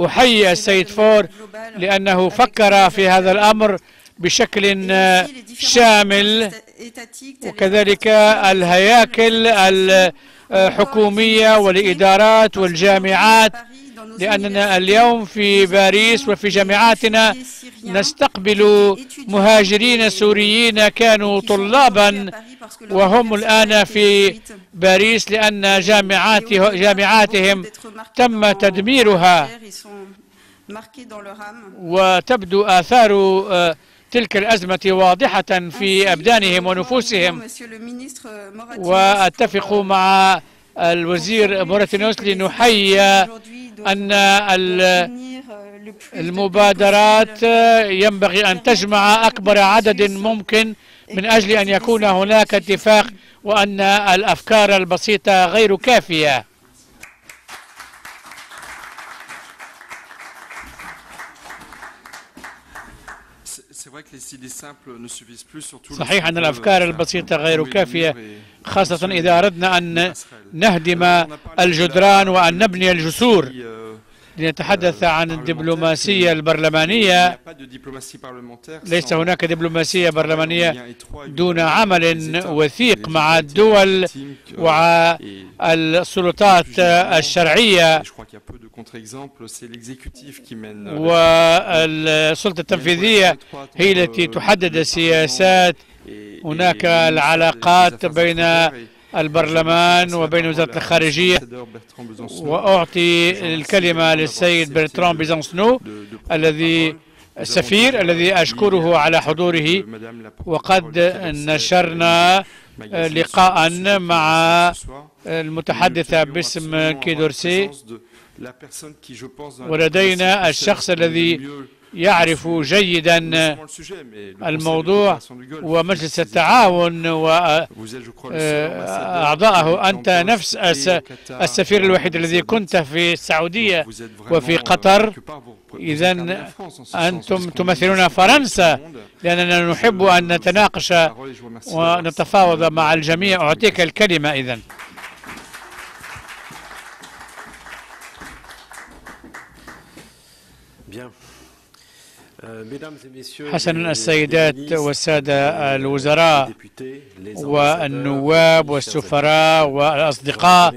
أحيي السيد فور لأنه فكر في هذا الأمر بشكل شامل. وكذلك الهياكل الحكومية والإدارات والجامعات. لأننا اليوم في باريس وفي جامعاتنا نستقبل مهاجرين سوريين كانوا طلابا وهم الآن في باريس لأن جامعاتهم تم تدميرها. وتبدو آثار تلك الأزمة واضحة في أبدانهم ونفوسهم. وأتفق مع الوزير موراتينوس لنحيي أن المبادرات ينبغي أن تجمع أكبر عدد ممكن من أجل أن يكون هناك اتفاق وأن الأفكار البسيطة غير كافية. صحيح أن الأفكار البسيطة غير كافية خاصة إذا أردنا أن نهدم الجدران وأن نبني الجسور. لنتحدث عن الدبلوماسية البرلمانية. ليس هناك دبلوماسية برلمانية دون عمل وثيق مع الدول والسلطات الشرعية. والسلطة التنفيذية هي التي تحدد السياسات. هناك العلاقات بين البرلمان وبين وزارة الخارجية وأعطي الكلمة للسيد برتران بيزانسنو الذي السفير الذي أشكره على حضوره وقد نشرنا لقاء مع المتحدثة باسم كيدورسي. ولدينا الشخص الذي يعرف جيدا الموضوع ومجلس التعاون وأعضاءه أنت نفس السفير الوحيد الذي كنت في السعودية وفي قطر. إذا أنتم تمثلون فرنسا. لأننا نحب أن نتناقش ونتفاوض مع الجميع. أعطيك الكلمة إذا. حسنا السيدات والسادة الوزراء والنواب والسفراء والأصدقاء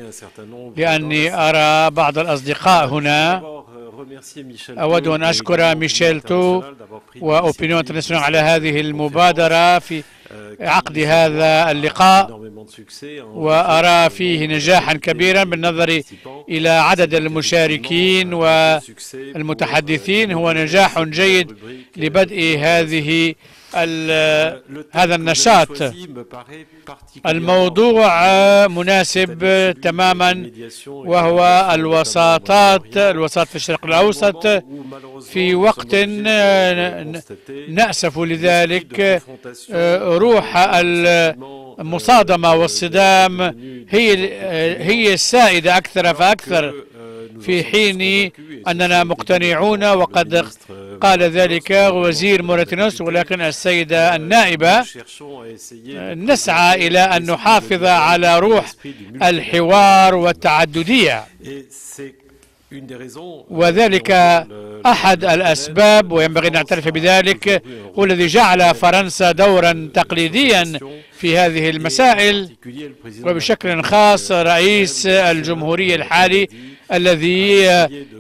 لأني أرى بعض الأصدقاء هنا أود أن أشكر ميشيل تو وأوبينيون انترناسيونال على هذه المبادرة في عقد هذا اللقاء وأرى فيه نجاحا كبيرا بالنظر إلى عدد المشاركين والمتحدثين. هو نجاح جيد لبدء هذه هذا النشاط. الموضوع مناسب تماما وهو الوساطات الوساطات في الشرق الأوسط. في وقت نأسف لذلك روح المصادمة والصدام هي هي السائدة أكثر فأكثر في حين أننا مقتنعون وقد قال ذلك وزير موريتانوس ولكن السيدة النائبة نسعى إلى أن نحافظ على روح الحوار والتعددية. وذلك أحد الأسباب وينبغي أن نعترف بذلك هو الذي جعل فرنسا دورا تقليديا في هذه المسائل. وبشكل خاص رئيس الجمهورية الحالي الذي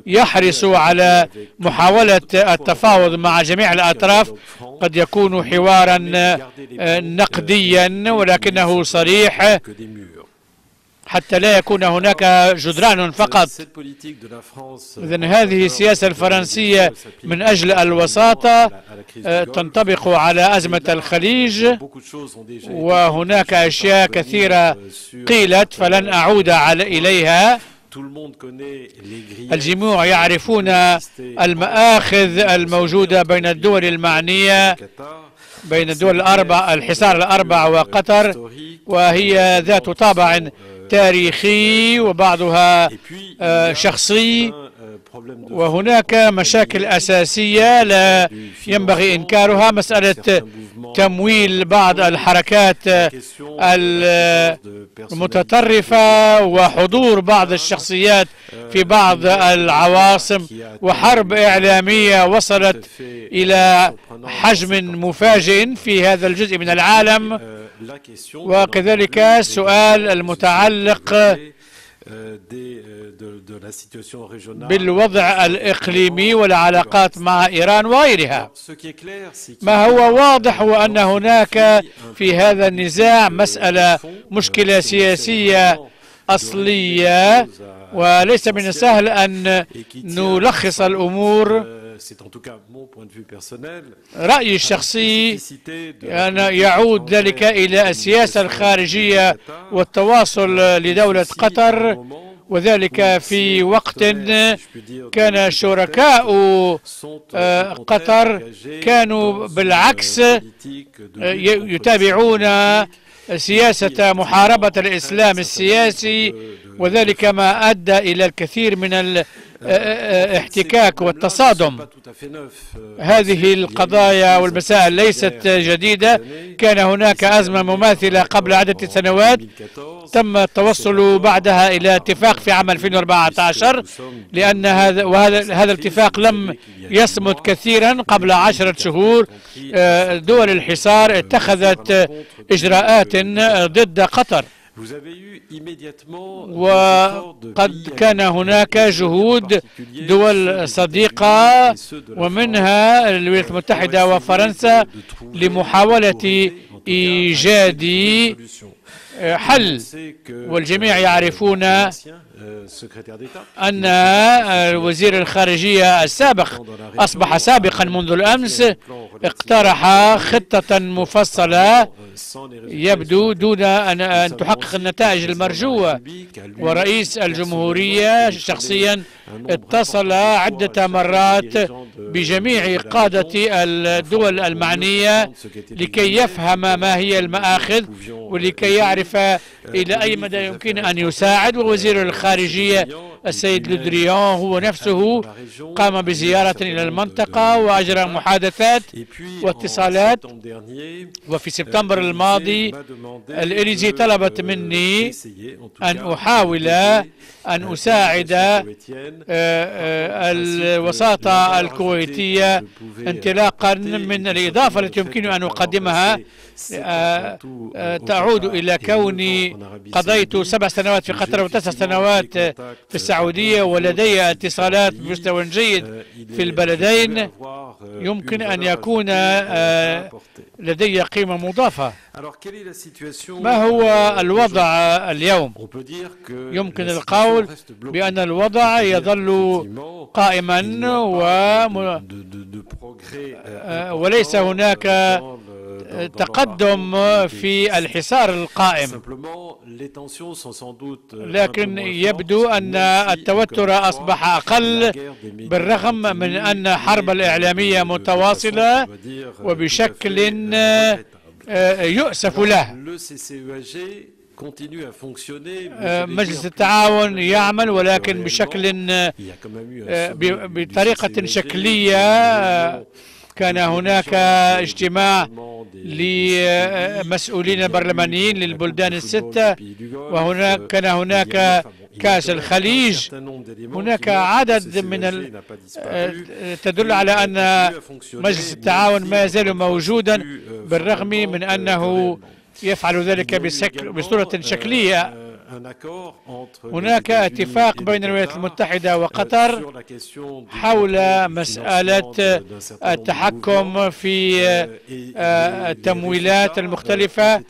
يحرص على محاولة التفاوض مع جميع الأطراف. قد يكون حوارا نقديا ولكنه صريح. حتى لا يكون هناك جدران فقط. إذن هذه السياسة الفرنسية من أجل الوساطة تنطبق على أزمة الخليج وهناك أشياء كثيرة قيلت فلن أعود إليها. الجميع يعرفون المآخذ الموجودة بين الدول المعنية بين الدول الأربع الحصار الأربع وقطر وهي ذات طابع تاريخي وبعضها شخصي. وهناك مشاكل أساسية لا ينبغي إنكارها مسألة تمويل بعض الحركات المتطرفة وحضور بعض الشخصيات في بعض العواصم وحرب إعلامية وصلت إلى حجم مفاجئ في هذا الجزء من العالم. وكذلك السؤال المتعلق بالوضع الإقليمي والعلاقات مع إيران وغيرها. ما هو واضح هو أن هناك في هذا النزاع مسألة مشكلة سياسية أصلية وليس من السهل أن نلخص الأمور رأيي الشخصي أن يعود ذلك إلى السياسة الخارجية والتواصل لدولة قطر. وذلك في وقت كان شركاء قطر كانوا بالعكس يتابعون سياسة محاربة الإسلام السياسي وذلك ما أدى إلى الكثير من الاحتكاك والتصادم. هذه القضايا والمسائل ليست جديدة. كان هناك أزمة مماثلة قبل عدة سنوات تم التوصل بعدها إلى اتفاق في عام 2014 لأن هذا وهذا هذا الاتفاق لم يصمد كثيرا قبل عشرة شهور. دول الحصار اتخذت إجراءات ضد قطر. وقد كان هناك جهود دول صديقة ومنها الولايات المتحدة وفرنسا لمحاولة إيجاد حل والجميع يعرفون أن وزير الخارجية السابق أصبح سابقا منذ الأمس اقترح خطة مفصلة يبدو دون أن تحقق النتائج المرجوة ورئيس الجمهورية شخصيا اتصل عدة مرات بجميع قادة الدول المعنية لكي يفهم ما هي المآخذ ولكي يعرف إلى أي مدى يمكن أن يساعد؟ ووزير الخارجية السيد لودريون هو نفسه قام بزيارة إلى المنطقة وأجرى محادثات واتصالات. وفي سبتمبر الماضي الإليزي طلبت مني أن أحاول أن أساعد آه، آه، الوساطة الكويتية انطلاقا من الإضافة التي يمكن أن أقدمها آه، تعود إلى كوني قضيت سبع سنوات في قطر وتسع سنوات في السعودية ولدي اتصالات بمستوى جيد في البلدين. يمكن أن يكون لدي قيمة مضافة. ما هو الوضع اليوم؟ يمكن القول بأن الوضع يظل قائما وليس هناك تقدم في الحصار القائم. لكن يبدو أن التوتر أصبح أقل بالرغم من أن حرب الإعلامية متواصلة وبشكل يؤسف له. مجلس التعاون يعمل ولكن بشكل بطريقة شكلية كان هناك اجتماع لمسؤولين البرلمانيين للبلدان الستة وهناك كان هناك كأس الخليج. هناك عدد من تدل على أن مجلس التعاون ما يزال موجودا بالرغم من أنه يفعل ذلك بصورة شكلية. هناك اتفاق بين الولايات المتحدة وقطر حول مسألة التحكم في التمويلات المختلفة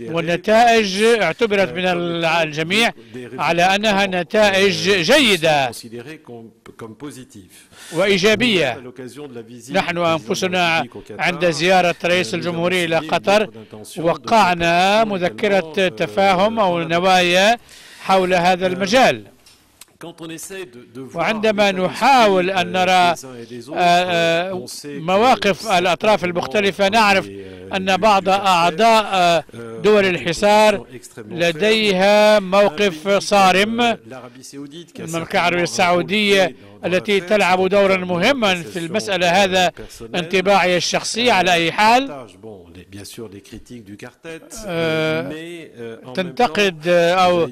والنتائج اعتبرت من الجميع على أنها نتائج جيدة وإيجابية. نحن أنفسنا عند زيارة رئيس الجمهورية إلى قطر وقعنا مذكرة تفاهم أو نوايا حول هذا المجال. وعندما نحاول أن نرى مواقف الأطراف المختلفة. نعرف أن بعض أعضاء دول الحصار لديها موقف صارم. المملكة العربية السعودية التي تلعب دورا مهما في المسألة هذا انطباعي الشخصي على أي حال. تنتقد أو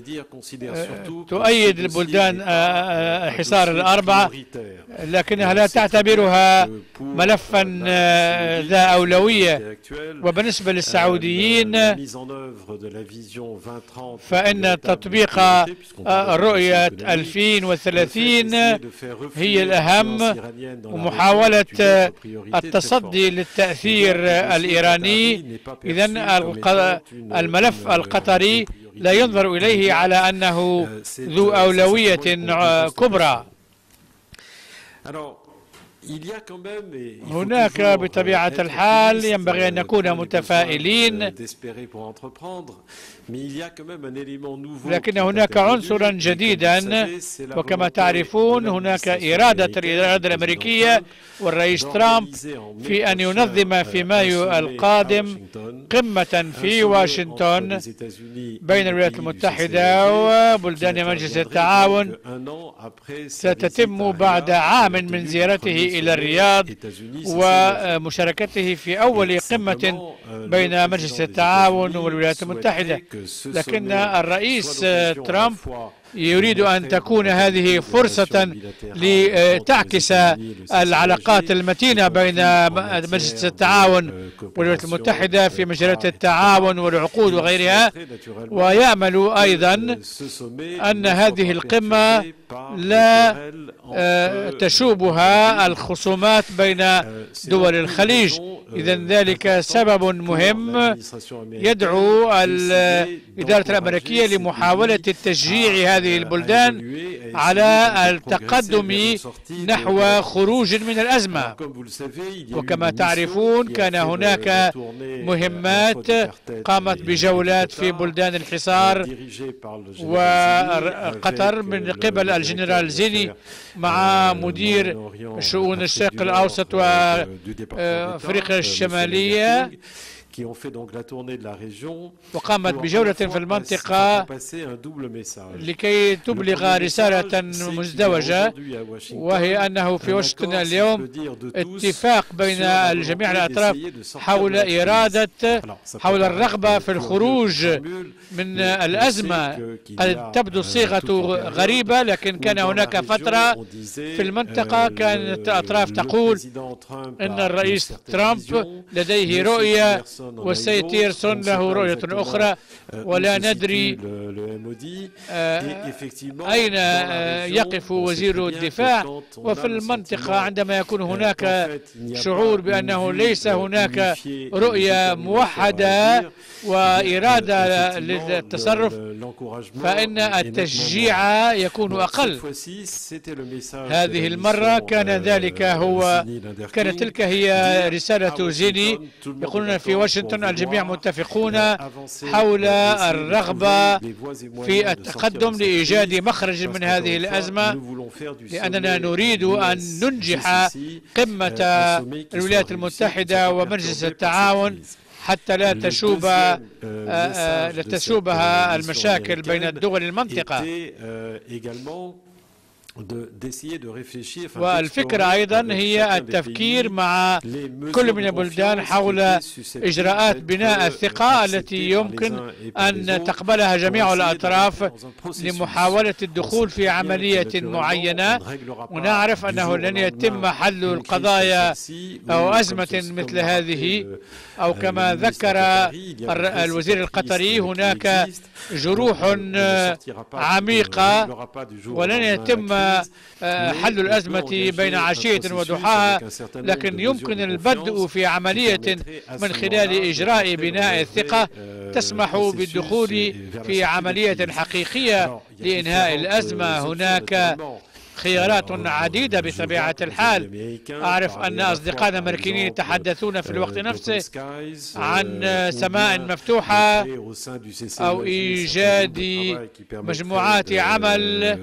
تؤيد البلدان حصار الأربعة لكنها لا تعتبرها ملفا ذا أولوية. وبالنسبة للسعوديين فإن تطبيق رؤية 2030 هي الأهم ومحاولة التصدي للتأثير الإيراني. إذا الملف القطري لا ينظر إليه على أنه ذو أولوية كبرى. هناك بطبيعة الحال ينبغي أن نكون متفائلين. لكن هناك عنصرا جديدا وكما تعرفون هناك إرادة الإرادة الأمريكية والرئيس ترامب في أن ينظم في مايو القادم قمة في واشنطن بين الولايات المتحدة وبلدان مجلس التعاون. ستتم بعد عام من زيارته إلى الرياض ومشاركته في أول قمة بين مجلس التعاون والولايات المتحدة. لكن الرئيس ترامب يريد أن تكون هذه فرصة لتعكس العلاقات المتينة بين مجلس التعاون والولايات المتحدة في مجالات التعاون والعقود وغيرها. ويأمل أيضا أن هذه القمة لا تشوبها الخصومات بين دول الخليج إذا ذلك سبب مهم يدعو الإدارة الأمريكية لمحاولة تشجيع هذه البلدان على التقدم نحو خروج من الأزمة وكما تعرفون كان هناك مهمات قامت بجولات في بلدان الحصار وقطر من قبل الجنرال زيني مع مدير شؤون الشرق الأوسط وأفريقيا الشمالية وقامت بجولة في المنطقة لكي تبلغ رسالة مزدوجة وهي أنه في واشنطن اليوم اتفاق بين جميع الأطراف حول إرادة حول الرغبة في الخروج من الأزمة. قد تبدو الصيغة غريبة لكن كان هناك فترة في المنطقة كانت الأطراف تقول أن الرئيس ترامب لديه رؤية والسيد تيرسون له رؤية أخرى ولا ندري أين يقف وزير الدفاع وفي المنطقة عندما يكون هناك شعور بأنه ليس هناك رؤية موحدة وإرادة للتصرف. فإن التشجيع يكون أقل. هذه المرة كان ذلك هو كانت تلك هي رسالة زيني يقولون في واشنطن الجميع متفقون حول الرغبة في التقدم لإيجاد مخرج من هذه الأزمة لأننا نريد أن ننجح قمة الولايات المتحدة ومجلس التعاون حتى لا تشوب لا تشوبها المشاكل بين الدول المنطقة. والفكرة أيضا هي التفكير مع كل من البلدان حول إجراءات بناء الثقة التي يمكن أن تقبلها جميع الأطراف لمحاولة الدخول في عملية معينة. ونعرف أنه لن يتم حل القضايا أو أزمة مثل هذه. أو كما ذكر الوزير القطري هناك جروح عميقة ولن يتم حل الأزمة بين عشية وضحاها لكن يمكن البدء في عملية من خلال إجراء بناء الثقة تسمح بالدخول في عملية حقيقية لإنهاء الأزمة. هناك خيارات عديدة بطبيعة الحال. أعرف أن أصدقائنا الأمريكيين يتحدثون في الوقت نفسه عن سماء مفتوحة أو إيجاد مجموعات عمل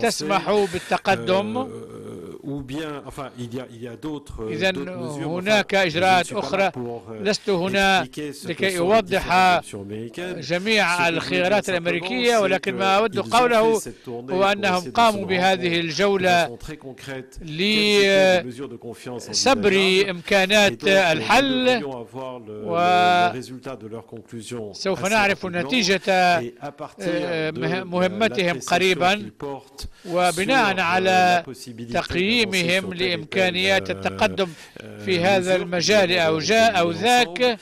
تسمح بالتقدم. إذا هناك إجراءات أخرى. لست هنا لكي أوضح جميع الخيارات الأمريكية ولكن ما أود قوله هو أنهم قاموا بهذه الجولة لسبر إمكانات الحل. وسوف نعرف نتيجة مهمتهم قريبا وبناء على تقييمهم لإمكانيات التقدم في هذا المجال أو جاء أو ذاك.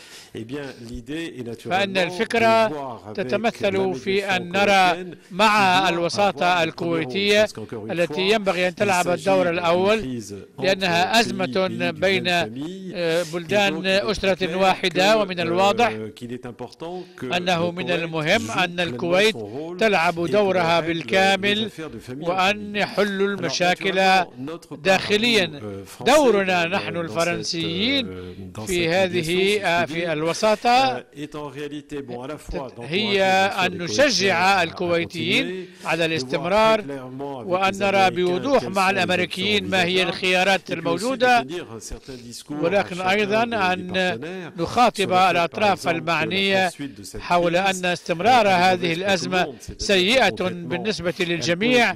فأن الفكرة تتمثل في أن نرى مع الوساطة الكويتية التي ينبغي أن تلعب الدور الأول لأنها أزمة بين بلدان أسرة واحدة ومن الواضح أنه من المهم أن الكويت تلعب دورها بالكامل وأن يحل المشاكل داخليا. دورنا نحن الفرنسيين في هذه في الوساطة هي أن نشجع الكويتيين على الاستمرار وأن نرى بوضوح مع الأمريكيين ما هي الخيارات الموجودة. ولكن أيضا أن نخاطب الأطراف المعنية حول أن استمرار هذه الأزمة سيئة بالنسبة للجميع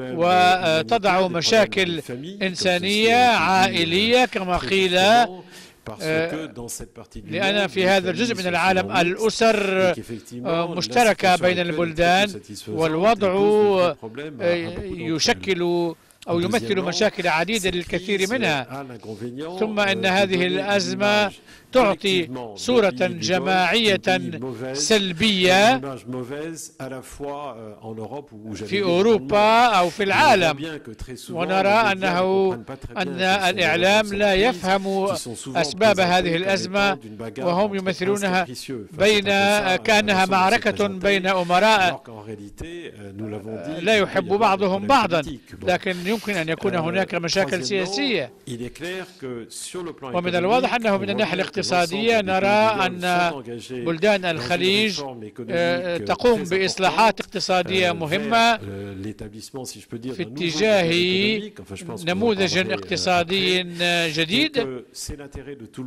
وتضع مشاكل إنسانية عائلية كما قيل لأن في هذا الجزء من العالم الأسر مشتركة بين البلدان والوضع يشكل أو يمثل مشاكل عديدة للكثير منها. ثم أن هذه الأزمة تعطي صورة جماعية سلبية في أوروبا أو في العالم. ونرى أنه أن الإعلام لا يفهم أسباب هذه الأزمة وهم يمثلونها بين كأنها معركة بين أمراء. لا يحب بعضهم بعضا. لكن يمكن أن يكون هناك مشاكل سياسية. ومن الواضح أنه من الناحية الاقتصادية نرى أن بلدان الخليج تقوم بإصلاحات اقتصادية مهمة في اتجاه نموذج اقتصادي جديد.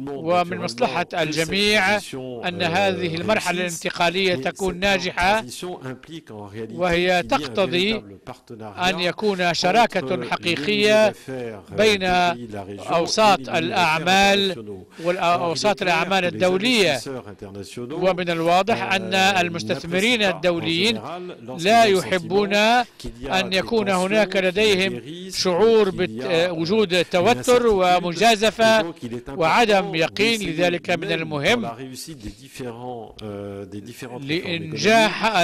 ومن مصلحة الجميع أن هذه المرحلة الانتقالية تكون ناجحة. وهي تقتضي أن يكون شراكة حقيقية بين أوساط الأعمال والأوساط الأعمال الدولية ومن الواضح أن المستثمرين الدوليين لا يحبون أن يكون هناك لديهم شعور بوجود توتر ومجازفة وعدم يقين لذلك من المهم لإنجاح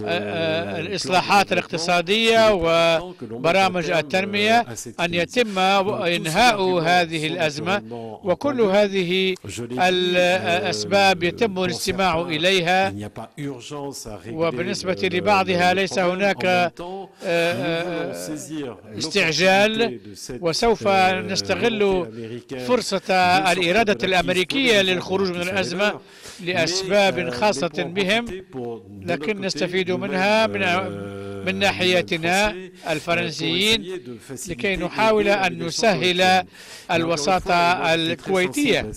الإصلاحات الاقتصادية وبرامج التنمية أن يتم إنهاء هذه الأزمة وكل هذه الأسباب يتم الاستماع إليها. وبالنسبة لبعضها ليس هناك استعجال. وسوف نستغل فرصة الإرادة الأمريكية للخروج من الأزمة لأسباب خاصة بهم. لكن نستفيد منها من من ناحيتنا الفرنسيين لكي نحاول أن نسهل الوساطة الكويتية.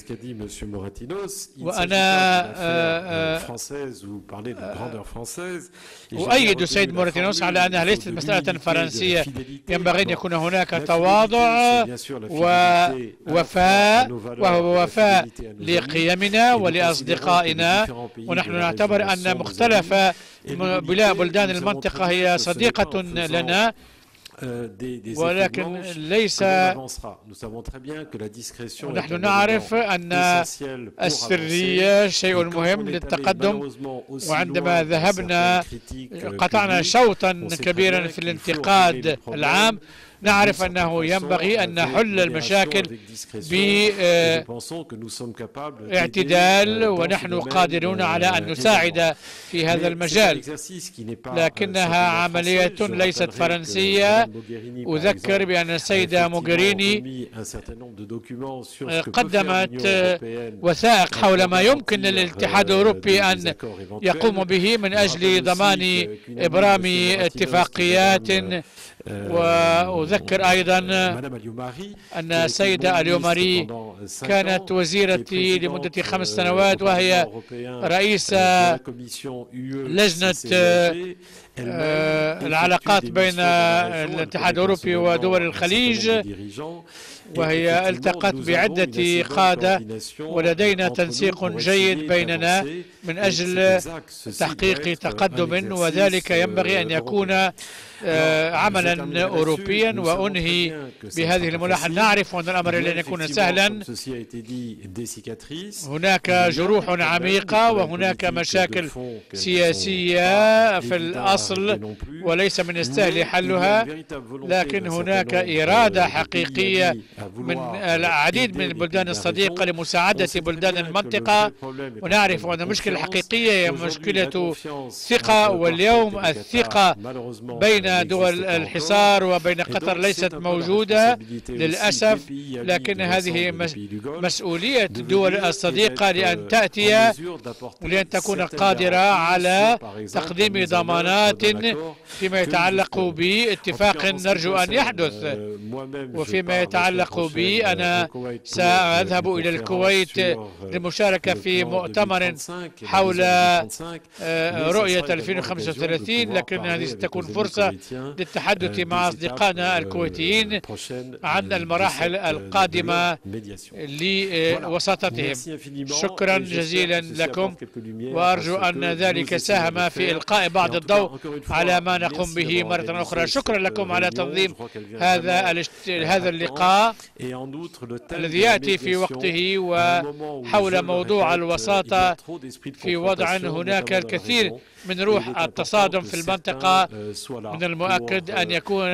وأنا أؤيد السيد موريتينوس على أنها ليست مسألة فرنسية. ينبغي أن يكون هناك تواضع ووفاء وهو وفاء لقيمنا ولأصدقائنا. ونحن نعتبر أن مختلف بلدان المنطقة هي صديقة لنا ولكن ليس نحن نعرف أن السرية شيء مهم للتقدم وعندما ذهبنا قطعنا شوطا كبيرا في الانتقاد العام. نعرف أنه ينبغي أن نحل المشاكل باعتدال ونحن قادرون على أن نساعد في هذا المجال. لكنها عملية ليست فرنسية. أذكر بأن السيدة موغريني قدمت وثائق حول ما يمكن للاتحاد الأوروبي أن يقوم به من أجل ضمان إبرام اتفاقيات وأذكر أيضا أن السيدة اليوماري كانت وزيرتي لمدة خمس سنوات وهي رئيسة لجنة العلاقات بين الاتحاد الأوروبي ودول الخليج وهي التقت بعدة قادة ولدينا تنسيق جيد بيننا من أجل تحقيق تقدم وذلك ينبغي أن يكون عملا أوروبيا وأنهي بهذه الملاحة نعرف أن الأمر لن يكون سهلا. هناك جروح عميقة وهناك مشاكل سياسية في الأصل وليس من السهل حلها. لكن هناك إرادة حقيقية من العديد من البلدان الصديقة لمساعدة بلدان المنطقة. ونعرف أن المشكلة الحقيقية هي مشكلة ثقة واليوم الثقة بين دول الحصار وبين قطر ليست موجودة للأسف لكن هذه مسؤولية الدول الصديقة لأن تأتي ولأن تكون قادرة على تقديم ضمانات فيما يتعلق باتفاق نرجو أن يحدث. وفيما يتعلق بي أنا سأذهب إلى الكويت للمشاركة في مؤتمر حول رؤية 2035 لكن هذه ستكون فرصة للتحدث مع أصدقائنا إخواننا الكويتيين عن المراحل القادمة لوساطتهم. شكرا جزيلا لكم. وأرجو أن ذلك ساهم في إلقاء بعض الضوء على ما نقوم به مرة أخرى. شكرا لكم على تنظيم هذا هذا اللقاء الذي يأتي في وقته وحول موضوع الوساطة في وضع هناك الكثير. من روح التصادم في المنطقة من المؤكد أن يكون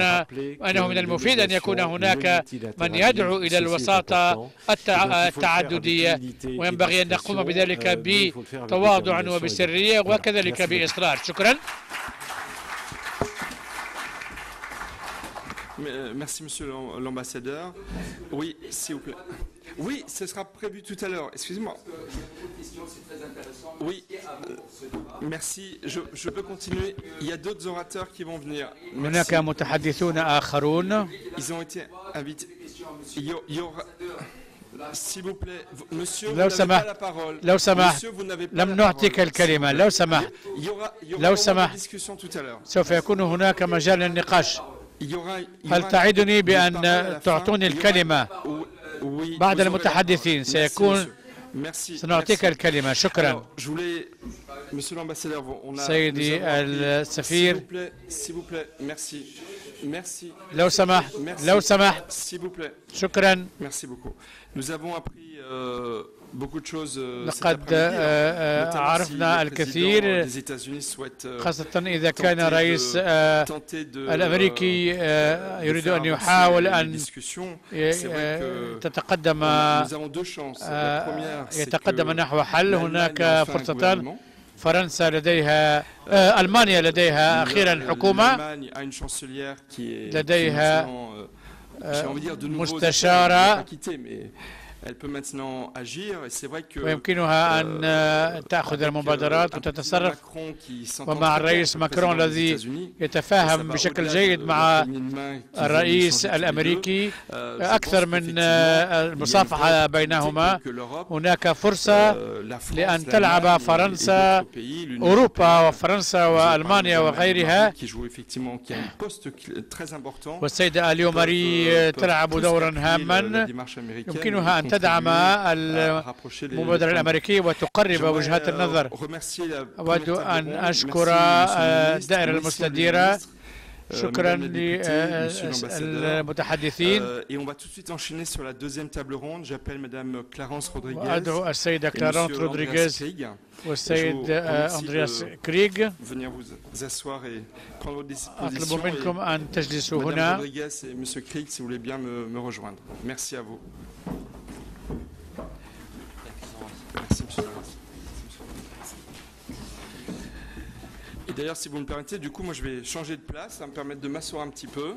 أنه من المفيد أن يكون هناك من يدعو إلى الوساطة التعددية. وينبغي أن نقوم بذلك بتواضع وبسرية وكذلك بإصرار. شكرا. Merci, monsieur l'ambassadeur. Oui, s'il vous plaît. Oui, ce sera prévu tout à l'heure. Excusez-moi. Oui, euh, merci. Je, je, peux continuer. Il y a d'autres orateurs qui vont venir. Ils ont été invités. Il y aura... S'il vous plaît, monsieur, لو سمحت la parole. لو سمحت لم نعطيك الكلمة لو سمحت لو سمحت سوف يكون هناك مجال للنقاش هل تعدني بأن تعطوني الكلمة؟ بعد المتحدثين سيكون سنعطيك الكلمة. شكرا. سيدي السفير. لو سمحت لو سمحت شكرا لقد عرفنا الكثير خاصة إذا كان الرئيس الأمريكي يريد أن يحاول أن تتقدم يتقدم نحو حل. هناك فرصتان. فرنسا لديها ألمانيا لديها أخيرا حكومة. لديها مستشارة. ويمكنها أن تأخذ المبادرات وتتصرف. ومع الرئيس ماكرون الذي يتفاهم بشكل جيد مع الرئيس الأمريكي. أكثر من المصافحة بينهما. هناك فرصة لأن تلعب فرنسا أوروبا وفرنسا وألمانيا وغيرها. والسيدة أليو ماري تلعب دورا هاما. يمكنها أن تدعم المبادرة الأمريكية وتقرب وجهات النظر. أود أن أشكر الدائرة المستديرة. شكرا للمتحدثين وأدعو السيدة كلارانس رودريغيز والسيد أندرياس كريغ أطلب منكم أن تجلسوا هنا. D'ailleurs, si vous me permettez, du coup, moi, je vais changer de place. Ça va me permettre de m'asseoir un petit peu.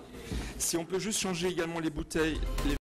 Si on peut juste changer également les bouteilles. Les